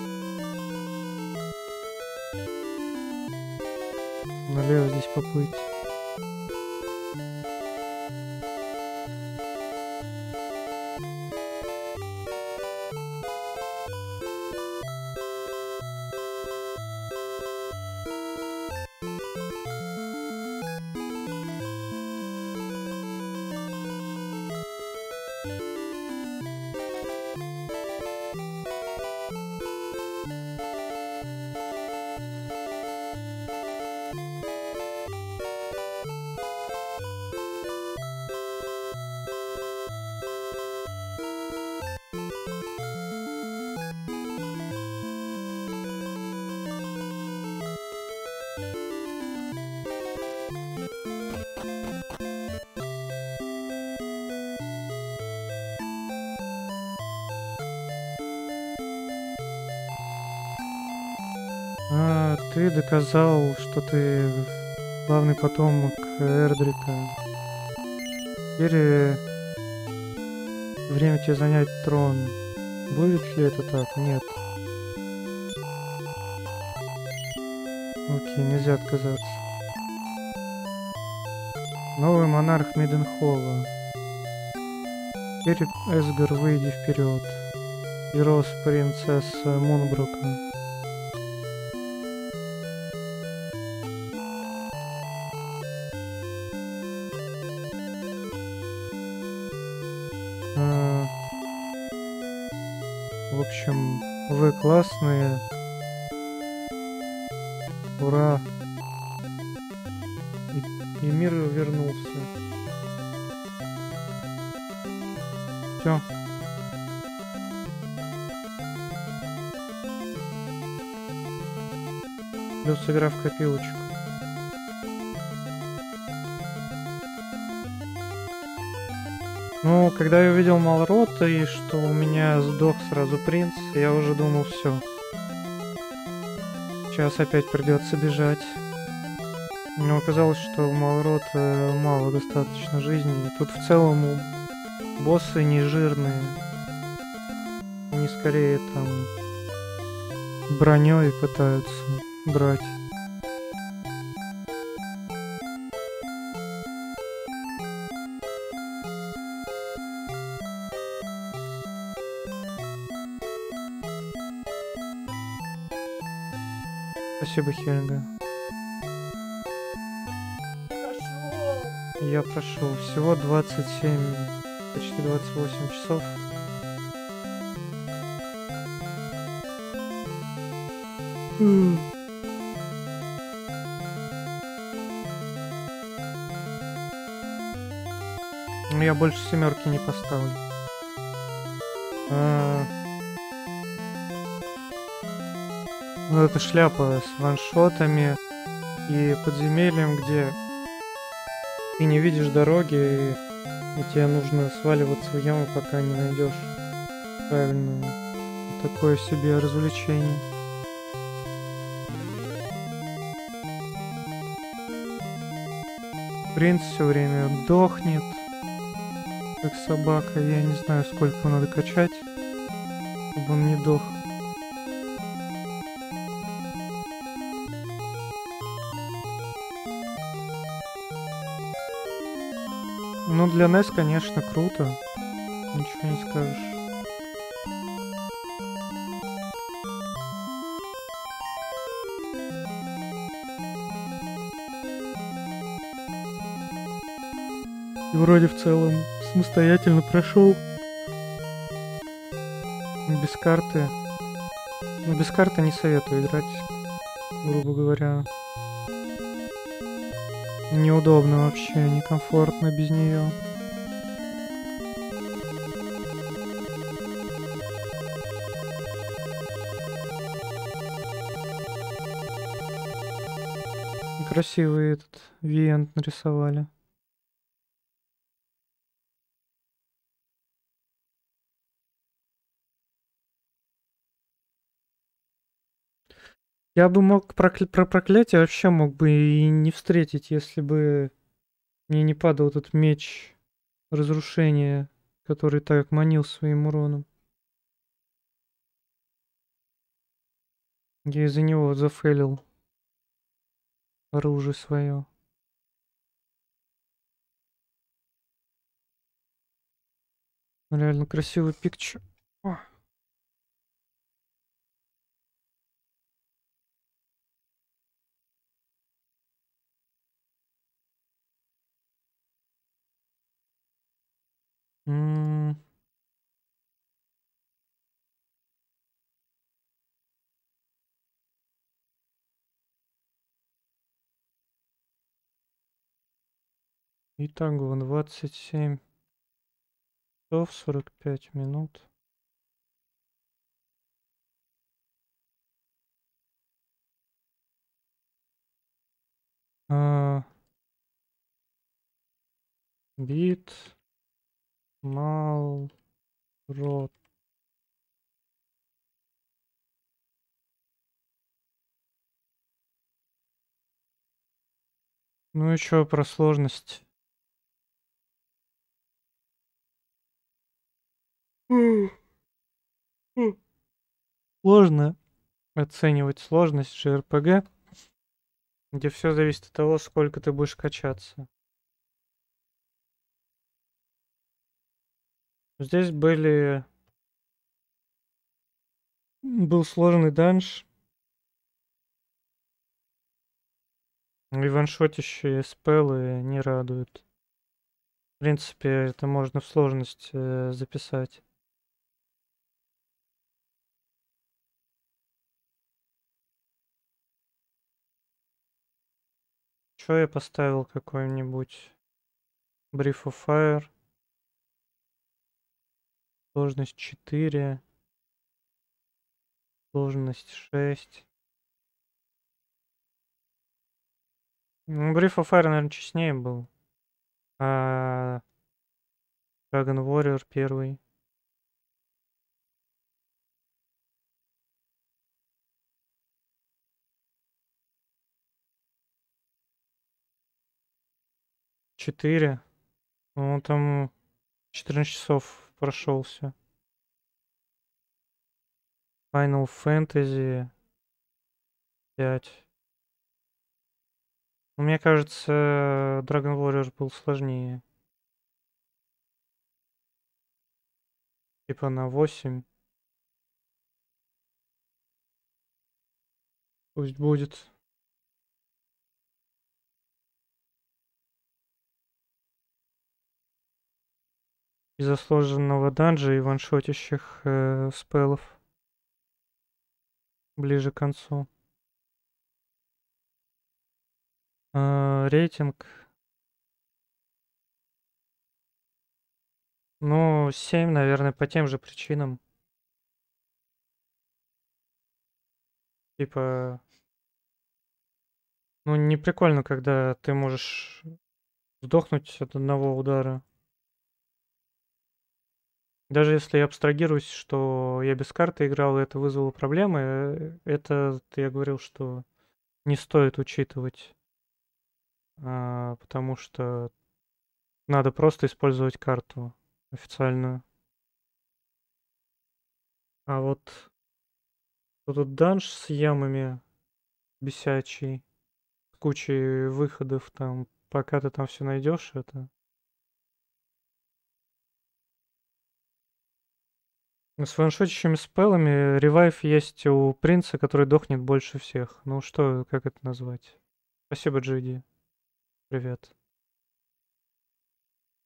Налево здесь поплыть. А, ты доказал, что ты главный потомок Эрдрика. Теперь э, время тебе занять трон. Будет ли это так? Нет. Окей, нельзя отказаться. Новый монарх Миденхолла. Теперь, Эсгар, выйди вперед. Ирос, принцесса Мунбрука. Классные. Ура. И, и мир вернулся. Все. Плюс игра в копилочку. Когда я увидел Малрота и что у меня сдох сразу принц, я уже думал, все. Сейчас опять придется бежать. Мне оказалось, что у Малрота мало достаточно жизни. Тут в целом боссы не жирные. Они скорее там броней пытаются брать. Спасибо, Хельга. Я прошел всего 27, почти 28 часов. Ну, Я больше семерки не поставлю. Ну, это шляпа с ваншотами и подземельем, где ты не видишь дороги, и, и тебе нужно сваливаться в яму, пока не найдешь правильную. Такое себе развлечение. Принц все время дохнет, как собака. Я не знаю, сколько надо качать, чтобы он не дох. Для NES, конечно, круто. Ничего не скажешь. И вроде в целом самостоятельно прошел. Без карты. Но без карты не советую играть, грубо говоря. Неудобно вообще, некомфортно без нее. Красивый этот виент нарисовали. Я бы мог прокля- про проклятие вообще мог бы и не встретить, если бы мне не падал этот меч разрушения, который так манил своим уроном. Я из-за него зафейлил оружие свое. Реально красивый пикчер. М. Итого 27 часов 45 минут. А. Бит. Мал. Рот. Ну еще про сложность. Сложно оценивать сложность JRPG, где все зависит от того, сколько ты будешь качаться. Здесь были... Был сложный данж. И ваншотящие спеллы не радуют. В принципе, это можно в сложность э, записать. Что я поставил какой-нибудь? Brief of Fire. Сложность 4. Сложность 6. Ну, Brief of Fire, наверное, честнее был. А Dragon Warrior первый. Четыре. Ну, он там 14 часов прошелся. Final Fantasy 5. Ну, Мне кажется, Dragon Warrior был сложнее. Типа на 8. Пусть будет. Из-за сложенного данжа и ваншотящих э, спеллов. Ближе к концу. Э, рейтинг. Ну, 7, наверное, по тем же причинам. Типа... Ну, не прикольно, когда ты можешь сдохнуть от одного удара. Даже если я абстрагируюсь, что я без карты играл, и это вызвало проблемы, э, это я говорил, что не стоит учитывать. А, потому что надо просто использовать карту официальную. А вот тут данж с ямами бесячий, с кучей выходов там, пока ты там все найдешь, это С ваншотящими спеллами ревайв есть у принца, который дохнет больше всех. Ну что, как это назвать? Спасибо, Джиди. Привет.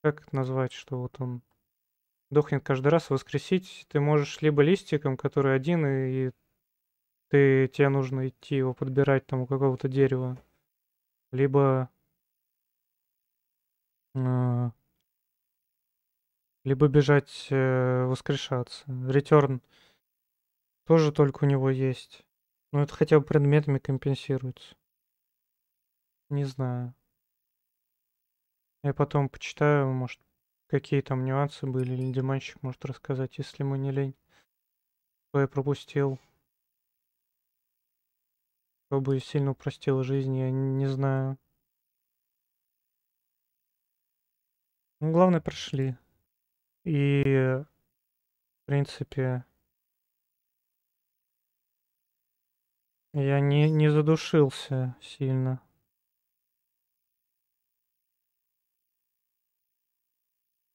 Как это назвать, что вот он дохнет каждый раз, воскресить ты можешь либо листиком, который один, и ты, тебе нужно идти его подбирать там у какого-то дерева, либо э, либо бежать э, воскрешаться. Ретерн тоже только у него есть. Но это хотя бы предметами компенсируется. Не знаю. Я потом почитаю, может, какие там нюансы были, или Диманчик может рассказать, если ему не лень. Что я пропустил. Что бы сильно упростило жизнь, я не знаю. Ну, главное, прошли. И, в принципе, я не, не задушился сильно.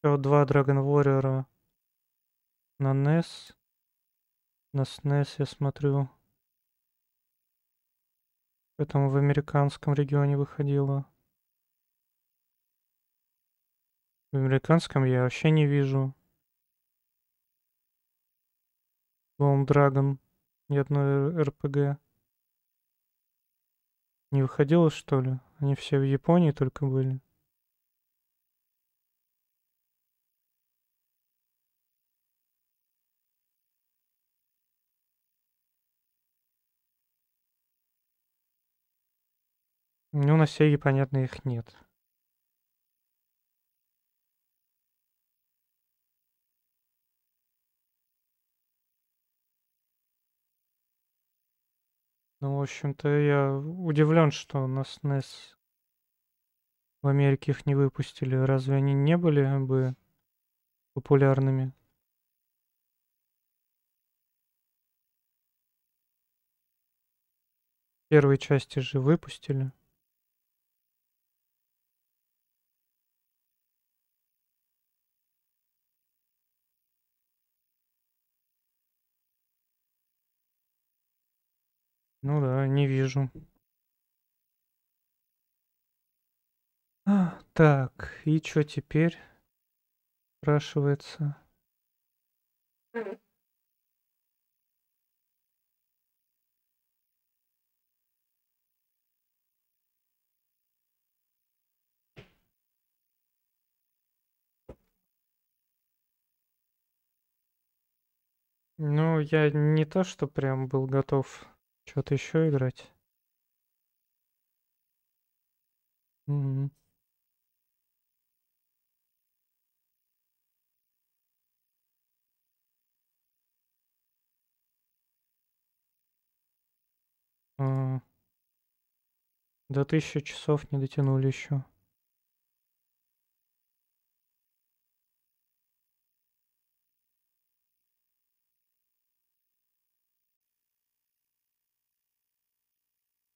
Еще два Dragon Warrior на NES. На SNES я смотрю. Поэтому в американском регионе выходило. В американском я вообще не вижу. Lone Dragon. Ни одной РПГ. Не выходило, что ли? Они все в Японии только были. Ну, на Сеге, понятно, их нет. Ну, в общем-то, я удивлен, что на SNES в Америке их не выпустили. Разве они не были бы популярными? Первые части же выпустили. Ну да, не вижу. А, так, и что теперь? Спрашивается. Ну, я не то, что прям был готов что-то еще играть. Мгм. А. До тысячи часов не дотянули еще.